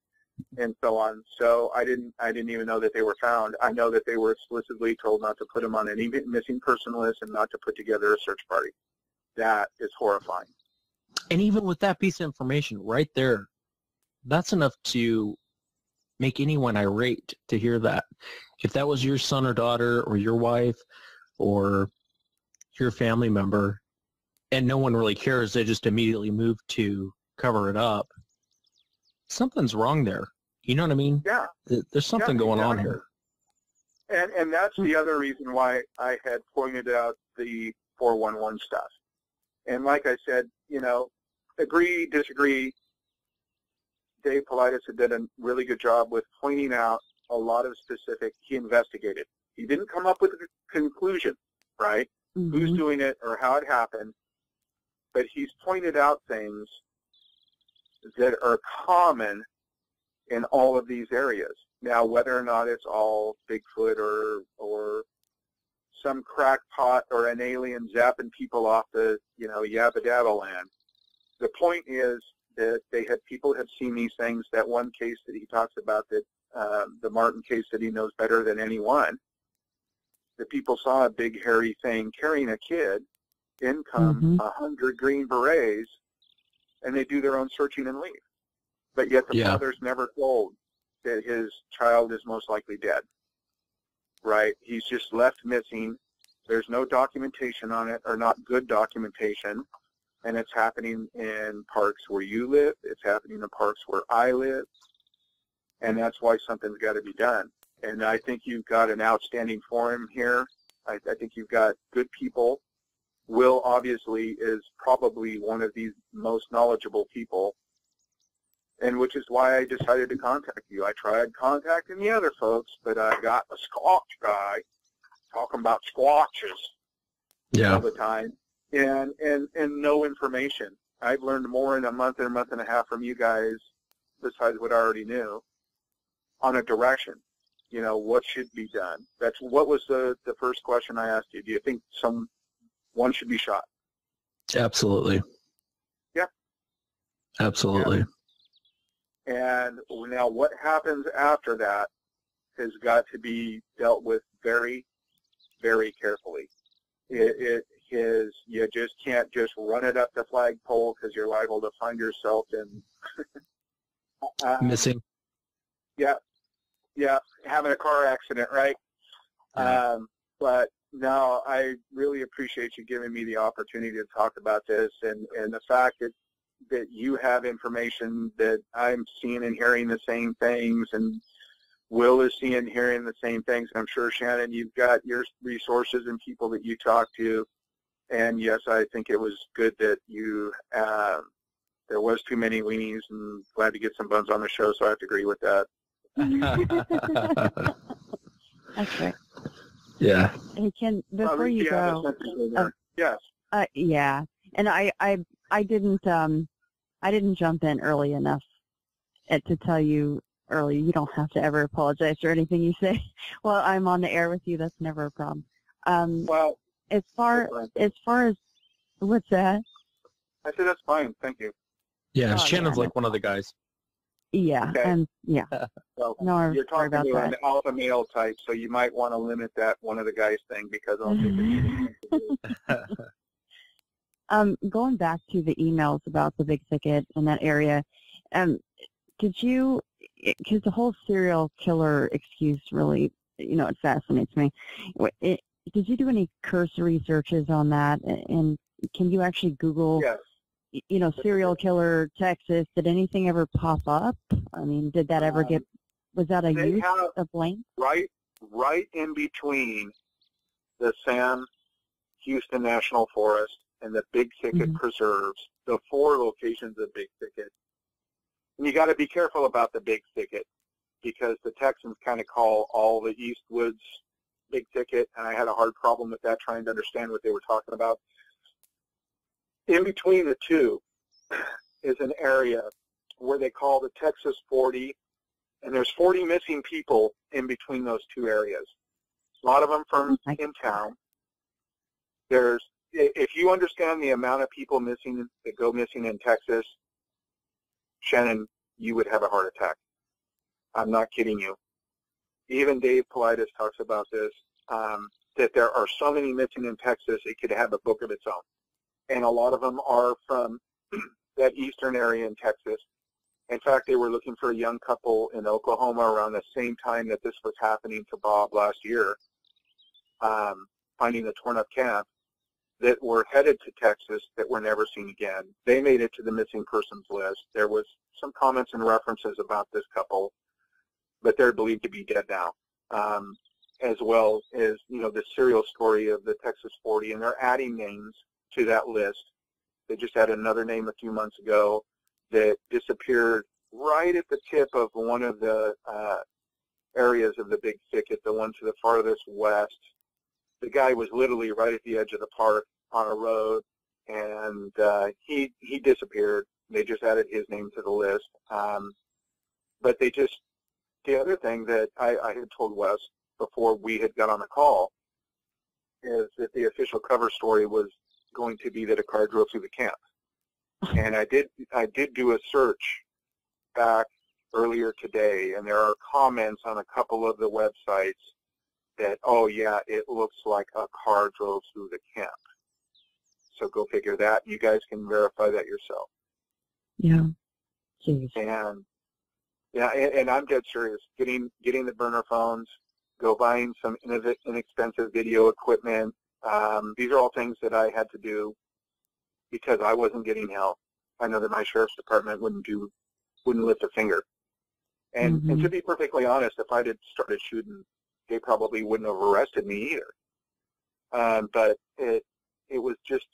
and so on. So I didn't I didn't even know that they were found. I know that they were explicitly told not to put them on any missing person list and not to put together a search party. That is horrifying. And even with that piece of information right there, that's enough to make anyone irate to hear that. If that was your son or daughter or your wife or your family member and no one really cares, they just immediately move to cover it up, something's wrong there. You know what I mean? Yeah. There's something yeah, going exactly. on here. And, and that's the other reason why I had pointed out the 411 stuff. And like I said, you know, agree, disagree, Dave Paulides had done a really good job with pointing out a lot of specific, he investigated. He didn't come up with a conclusion, right? Mm-hmm. Who's doing it or how it happened, but he's pointed out things that are common in all of these areas. Now, whether or not it's all Bigfoot or or some crackpot or an alien zapping people off the, you know, Yabba Dabba land, the point is that they had people have seen these things. That one case that he talks about, that um, the Martin case that he knows better than anyone, the people saw a big hairy thing carrying a kid. In come mm-hmm. a mm-hmm. hundred green berets, and they do their own searching and leave. But yet the yeah. father's never told that his child is most likely dead. Right? He's just left missing. There's no documentation on it, or not good documentation and it's happening in parks where you live. It's happening in parks where I live, and that's why something's got to be done. And I think you've got an outstanding forum here. I, I think you've got good people. Will obviously is probably one of the most knowledgeable people, and which is why I decided to contact you. I tried contacting the other folks, but I got a Squatch guy talking about squatches yeah. all the time and and and no information. I've learned more in a month and a month and a half from you guys, besides what I already knew, on a direction. You know what should be done. That's what was the the first question I asked you. Do you think some one should be shot? Absolutely. Yeah. Absolutely. Yeah. And now what happens after that has got to be dealt with very, very carefully. It, it, is you just can't just run it up the flagpole because you're liable to find yourself in uh, missing. Yeah, yeah, having a car accident, right? Um, but no, I really appreciate you giving me the opportunity to talk about this, and and the fact that that you have information that I'm seeing and hearing the same things, and Will is seeing and hearing the same things. I'm sure Shannon, you've got your resources and people that you talk to and yes, I think it was good that you, uh, there was too many weenies and glad to get some buns on the show, so I have to agree with that. okay. Yeah. Hey, Ken, before you go, uh, yes. Uh, yeah, and I, I, I didn't, um, I didn't jump in early enough to tell you early. You don't have to ever apologize for anything you say while I'm on the air with you. That's never a problem. Um, well, as far as far as what's that? I said that's fine. Thank you. Yeah, oh, Shannon's yeah. like one of the guys. Yeah, okay. and yeah. well, no, you're talking to that. an alpha male type, so you might want to limit that one of the guys thing because I'll take it. um, going back to the emails about the big thicket in that area, um, did you? Because the whole serial killer excuse really, you know, it fascinates me. It, did you do any cursory searches on that? And can you actually Google, yes. you know, serial killer Texas? Did anything ever pop up? I mean, did that ever get, was that a use of blame? Right, right in between the Sam Houston National Forest and the Big Thicket mm-hmm. Preserves, the four locations of Big Thicket. And you got to be careful about the Big Thicket because the Texans kind of call all the East Woods big thicket, and I had a hard problem with that, trying to understand what they were talking about. In between the two is an area where they call the Texas 40 and there's 40 missing people in between those two areas. A lot of them from Oh in town. There's, if you understand the amount of people missing that go missing in Texas, Shannon, you would have a heart attack. I'm not kidding you. Even Dave Paulides talks about this, um, that there are so many missing in Texas, it could have a book of its own. And a lot of them are from that eastern area in Texas. In fact, they were looking for a young couple in Oklahoma around the same time that this was happening to Bob last year, um, finding the torn up camp that were headed to Texas that were never seen again. They made it to the missing persons list. There was some comments and references about this couple, but they're believed to be dead now, um, as well as you know the serial story of the Texas 40, and they're adding names to that list. They just had another name a few months ago that disappeared right at the tip of one of the uh, areas of the big thicket, the one to the farthest west. The guy was literally right at the edge of the park on a road, and uh, he he disappeared. They just added his name to the list. Um, but they just the other thing that I, I had told Wes before we had got on the call is that the official cover story was going to be that a car drove through the camp. And I did I did do a search back earlier today, and there are comments on a couple of the websites that, oh yeah, it looks like a car drove through the camp. So go figure that. You guys can verify that yourself. Yeah. Jeez. And yeah, and, and I'm dead serious. Getting getting the burner phones, go buying some inexpensive video equipment. Um, these are all things that I had to do because I wasn't getting help. I know that my sheriff's department wouldn't do, wouldn't lift a finger. And, and Mhm. to be perfectly honest, if I had started shooting, they probably wouldn't have arrested me either. Um, but it it was just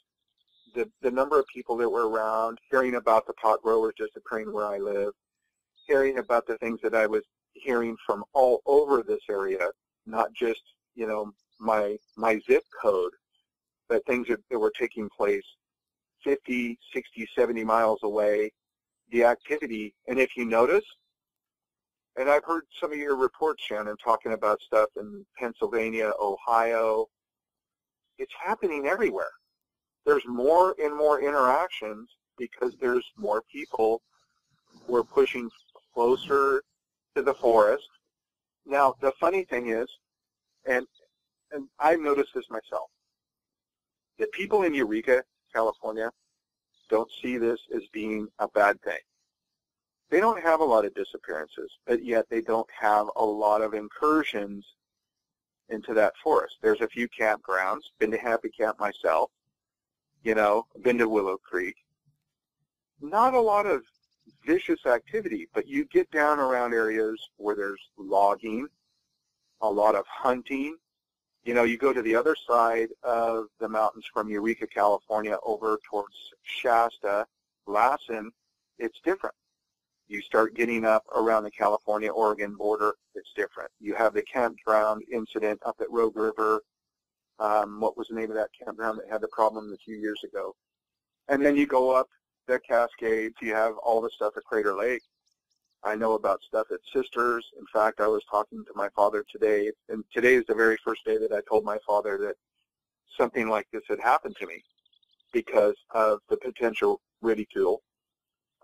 the the number of people that were around, hearing about the pot growers just disappearing where I live, hearing about the things that I was hearing from all over this area, not just you know my my zip code, but things that, that were taking place 50, 60, 70 miles away. The activity, and if you notice, and I've heard some of your reports, Shannon, talking about stuff in Pennsylvania, Ohio. It's happening everywhere. There's more and more interactions because there's more people who are pushing closer to the forest. Now, the funny thing is, and and I've noticed this myself, that people in Eureka, California, don't see this as being a bad thing. They don't have a lot of disappearances, but yet they don't have a lot of incursions into that forest. There's a few campgrounds. Been to Happy Camp myself. You know, been to Willow Creek. Not a lot of vicious activity, but you get down around areas where there's logging, a lot of hunting. You know, you go to the other side of the mountains from Eureka, California, over towards Shasta, Lassen, it's different. You start getting up around the California-Oregon border, it's different. You have the campground incident up at Rogue River. Um, what was the name of that campground that had the problem a few years ago? And then you go up the Cascades, you have all the stuff at Crater Lake. I know about stuff at Sisters. In fact, I was talking to my father today, and today is the very first day that I told my father that something like this had happened to me because of the potential ridicule.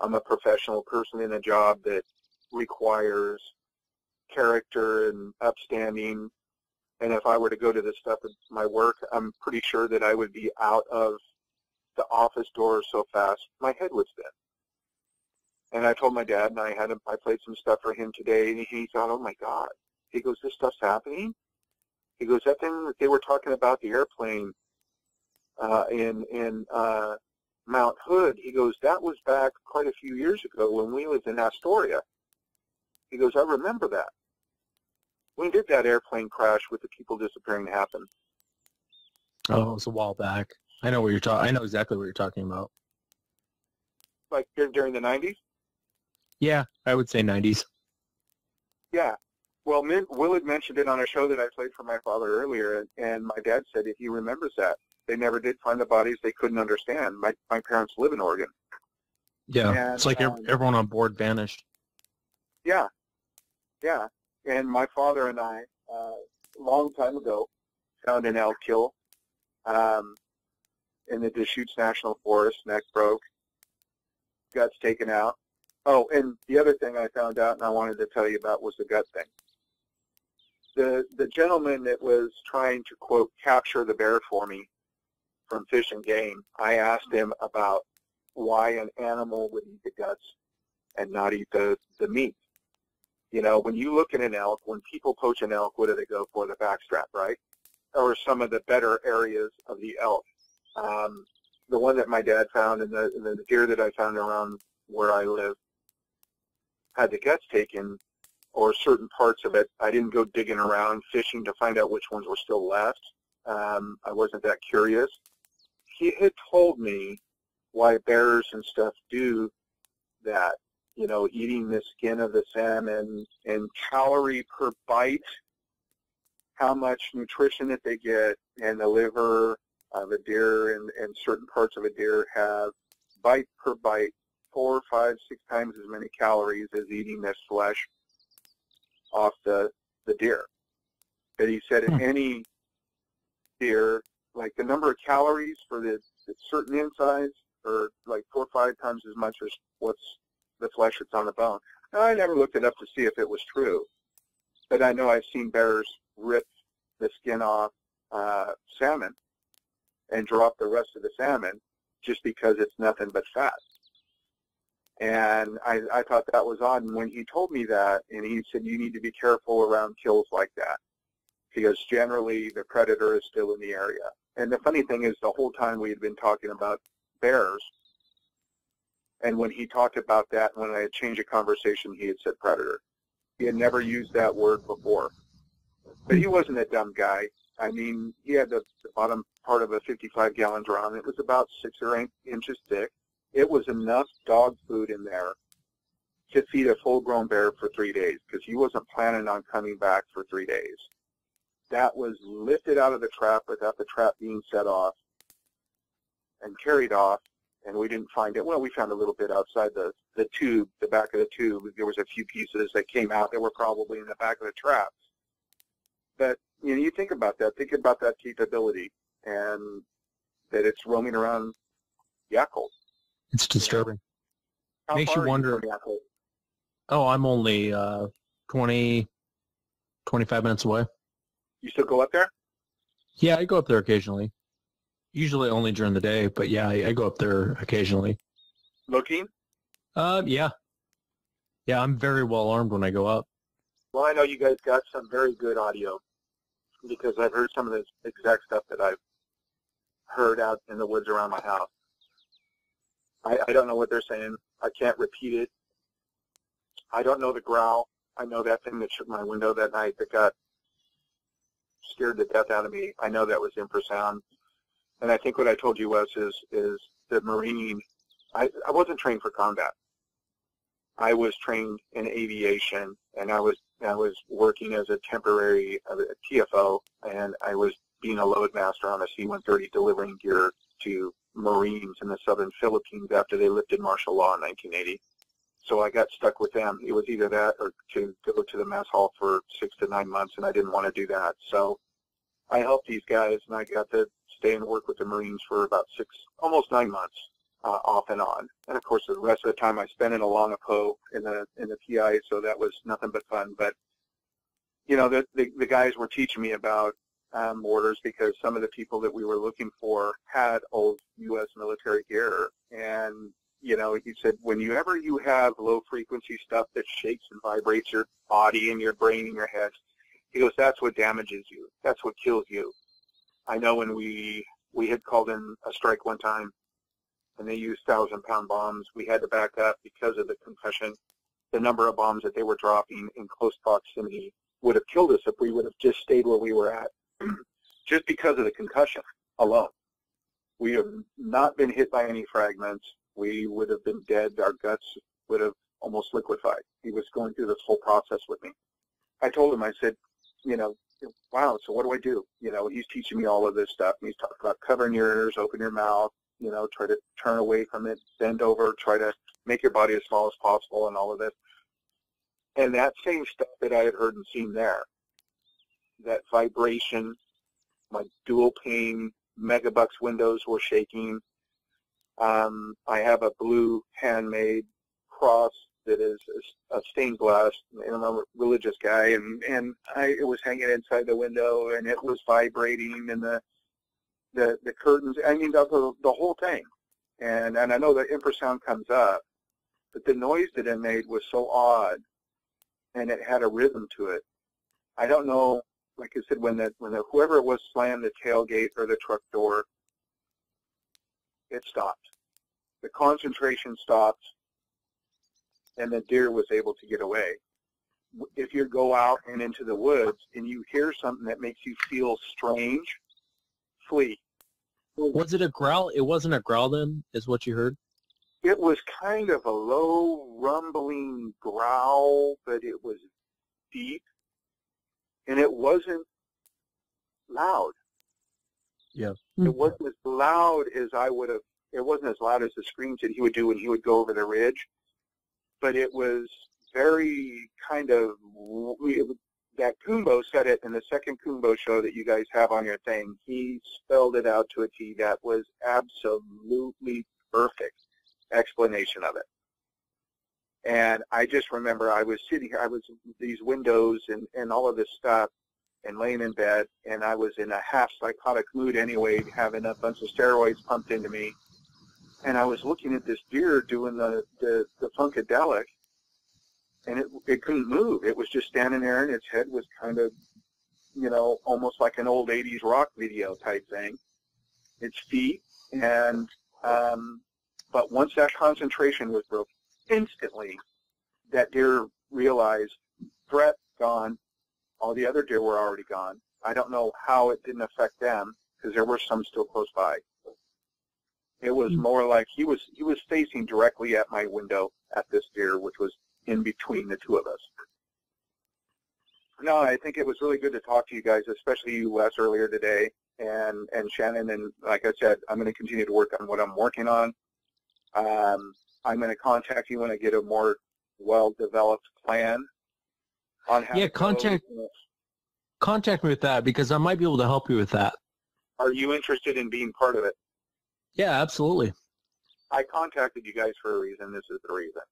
I'm a professional person in a job that requires character and upstanding. And if I were to go to this stuff at my work, I'm pretty sure that I would be out of the office door so fast, my head would spin. And I told my dad, and I had him, I played some stuff for him today, and he thought, oh my God. He goes, this stuff's happening? He goes, that thing that they were talking about, the airplane uh, in, in uh, Mount Hood, he goes, that was back quite a few years ago when we lived in Astoria. He goes, I remember that. When did that airplane crash with the people disappearing happen? Oh, it was a while back. I know what you're talking. I know exactly what you're talking about. Like during the 90s? Yeah, I would say 90s. Yeah. Well, Min, Will had mentioned it on a show that I played for my father earlier, and, and my dad said if he remembers that. They never did find the bodies. They couldn't understand. My, my parents live in Oregon. Yeah, And, it's like um, everyone on board vanished. Yeah. Yeah, and my father and I, uh, long time ago, found an elk kill um, in the Deschutes National Forest. Neck broke, guts taken out. Oh, and the other thing I found out and I wanted to tell you about was the gut thing. The the gentleman that was trying to quote capture the bear for me from Fish and Game, I asked him about why an animal would eat the guts and not eat the, the meat. You know, when you look at an elk, when people poach an elk, what do they go for? The backstrap, right? Or some of the better areas of the elk. Um, the one that my dad found and the, the deer that I found around where I live had the guts taken or certain parts of it. I didn't go digging around fishing to find out which ones were still left. Um, I wasn't that curious. He had told me why bears and stuff do that. You know, eating the skin of the salmon and calorie per bite, how much nutrition that they get, and the liver of a deer and, and certain parts of a deer have bite per bite four, five, six times as many calories as eating this flesh off the, the deer. But he said in any deer, like the number of calories for the, the certain insides are like four or five times as much as what's the flesh that's on the bone. Now, I never looked it up to see if it was true, but I know I've seen bears rip the skin off uh, salmon and drop the rest of the salmon just because it's nothing but fat. And I, I thought that was odd. And when he told me that, and he said, you need to be careful around kills like that, because generally the predator is still in the area. And the funny thing is, the whole time we had been talking about bears, and when he talked about that, when I had changed the conversation, he had said predator. He had never used that word before. But he wasn't a dumb guy. I mean, he had the, the bottom part of a 55-gallon drum. It was about six or eight inches thick. It was enough dog food in there to feed a full-grown bear for three days because he wasn't planning on coming back for three days. That was lifted out of the trap without the trap being set off and carried off, and we didn't find it. Well, we found a little bit outside the, the tube, the back of the tube. There was a few pieces that came out that were probably in the back of the traps. But, you know, you think about that. Think about that capability and that it's roaming around Yacolt. It's disturbing. How Makes you wonder- from Oh, I'm only uh, 20, 25 minutes away. You still go up there? Yeah, I go up there occasionally. Usually only during the day, but yeah, I, I go up there occasionally. Looking? Uh, yeah. Yeah, I'm very well armed when I go up. Well, I know you guys got some very good audio because I've heard some of the exact stuff that I've heard out in the woods around my house. I, I don't know what they're saying. I can't repeat it. I don't know the growl. I know that thing that shook my window that night that got scared the death out of me. I know that was infrasound. And I think what I told you, Wes, is, is the Marine, I, I wasn't trained for combat. I was trained in aviation, and I was I was working as a temporary uh, TFO, and I was being a loadmaster on a C-130 delivering gear to Marines in the southern Philippines after they lifted martial law in 1980. So I got stuck with them. It was either that or to go to the mess hall for six to nine months, and I didn't want to do that. So I helped these guys, and I got to stay and work with the Marines for about six, almost nine months uh, off and on. And of course, the rest of the time I spent in Olongapo in the in the PI, so that was nothing but fun. But you know, the the, the guys were teaching me about um, mortars because some of the people that we were looking for had old U.S. military gear, and you know, he said whenever you have low frequency stuff that shakes and vibrates your body and your brain and your head, he goes, that's what damages you. That's what kills you. I know when we we had called in a strike one time and they used thousand pound bombs. We had to back up because of the concussion. The number of bombs that they were dropping in close proximity would have killed us if we would have just stayed where we were at, just because of the concussion alone. We have not been hit by any fragments. We would have been dead. Our guts would have almost liquefied. He was going through this whole process with me. I told him, I said, you know, wow, so what do I do? You know, he's teaching me all of this stuff. And he's talking about covering your ears, open your mouth, you know, try to turn away from it, bend over, try to make your body as small as possible and all of this. And that same stuff that I had heard and seen there, that vibration, my dual pane Megabucks windows were shaking. Um, I have a blue handmade cross that is a stained glass, and I'm a religious guy, and and I it was hanging inside the window, and it was vibrating, and the the the curtains. I mean, the the, whole thing, and and I know the infrasound comes up, but the noise that it made was so odd, and it had a rhythm to it. I don't know, like I said, when the when the whoever it was slammed the tailgate or the truck door, it stopped. The concentration stopped and the deer was able to get away. If you go out and into the woods and you hear something that makes you feel strange, flee. Was it a growl? It wasn't a growl then, is what you heard? It was kind of a low rumbling growl, but it was deep and it wasn't loud. Yeah. It wasn't as loud as I would have, it wasn't as loud as the screams that he would do when he would go over the ridge but it was very kind of that Kumbo said it in the second Kumbo show that you guys have on your thing. He spelled it out to a T. That was absolutely perfect explanation of it. And I just remember I was sitting here, I was these windows and, and all of this stuff and laying in bed and I was in a half psychotic mood anyway, having a bunch of steroids pumped into me and I was looking at this deer doing the the, the funkadelic, and it it couldn't move. It was just standing there, and its head was kind of, you know, almost like an old '80s rock video type thing. Its feet, and um, but once that concentration was broke, instantly, that deer realized threat gone. All the other deer were already gone. I don't know how it didn't affect them because there were some still close by. It was hmm. more like he was he was facing directly at my window at this deer, which was in between the two of us. No, I think it was really good to talk to you guys, especially you, Wes, earlier today, and and Shannon. And like I said, I'm going to continue to work on what I'm working on. Um, I'm going to contact you when I get a more well-developed plan on how. Yeah, contact contact me with that because I might be able to help you with that. Are you interested in being part of it? Yeah, absolutely. I contacted you guys for a reason. This is the reason.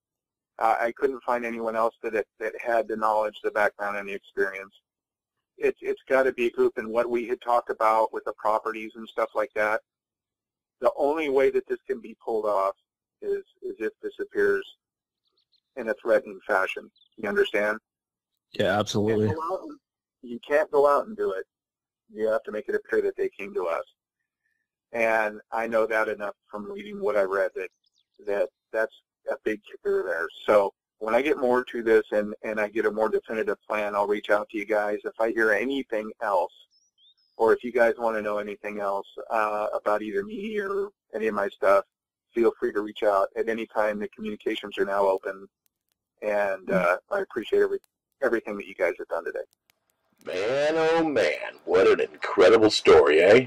Uh, I couldn't find anyone else that it, that had the knowledge, the background, and the experience. It's it's got to be a group, and what we had talked about with the properties and stuff like that. The only way that this can be pulled off is is if this appears in a threatening fashion. You understand? Yeah, absolutely. You can't, and, you can't go out and do it. You have to make it appear that they came to us. And I know that enough from reading what I read that that that's a big kicker there. So when I get more to this and, and I get a more definitive plan, I'll reach out to you guys. If I hear anything else, or if you guys want to know anything else uh, about either me or any of my stuff, feel free to reach out at any time. The communications are now open, and uh, I appreciate every, everything that you guys have done today. Man, oh man, what an incredible story, eh?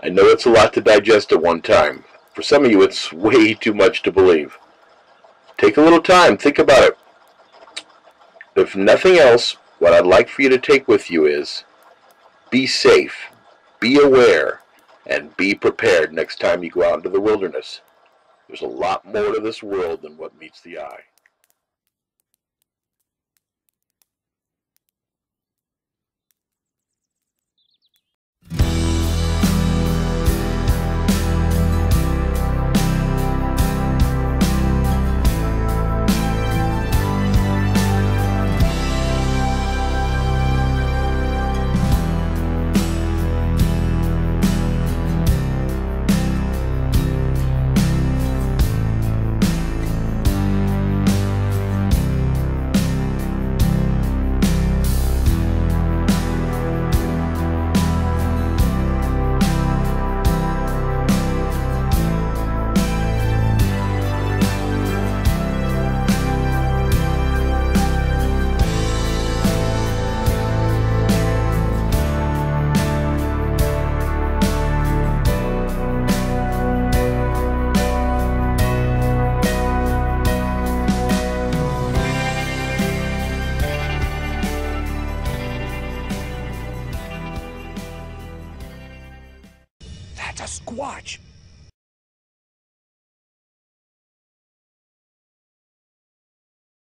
I know it's a lot to digest at one time. For some of you, it's way too much to believe. Take a little time, think about it. If nothing else, what I'd like for you to take with you is be safe, be aware, and be prepared next time you go out into the wilderness. There's a lot more to this world than what meets the eye.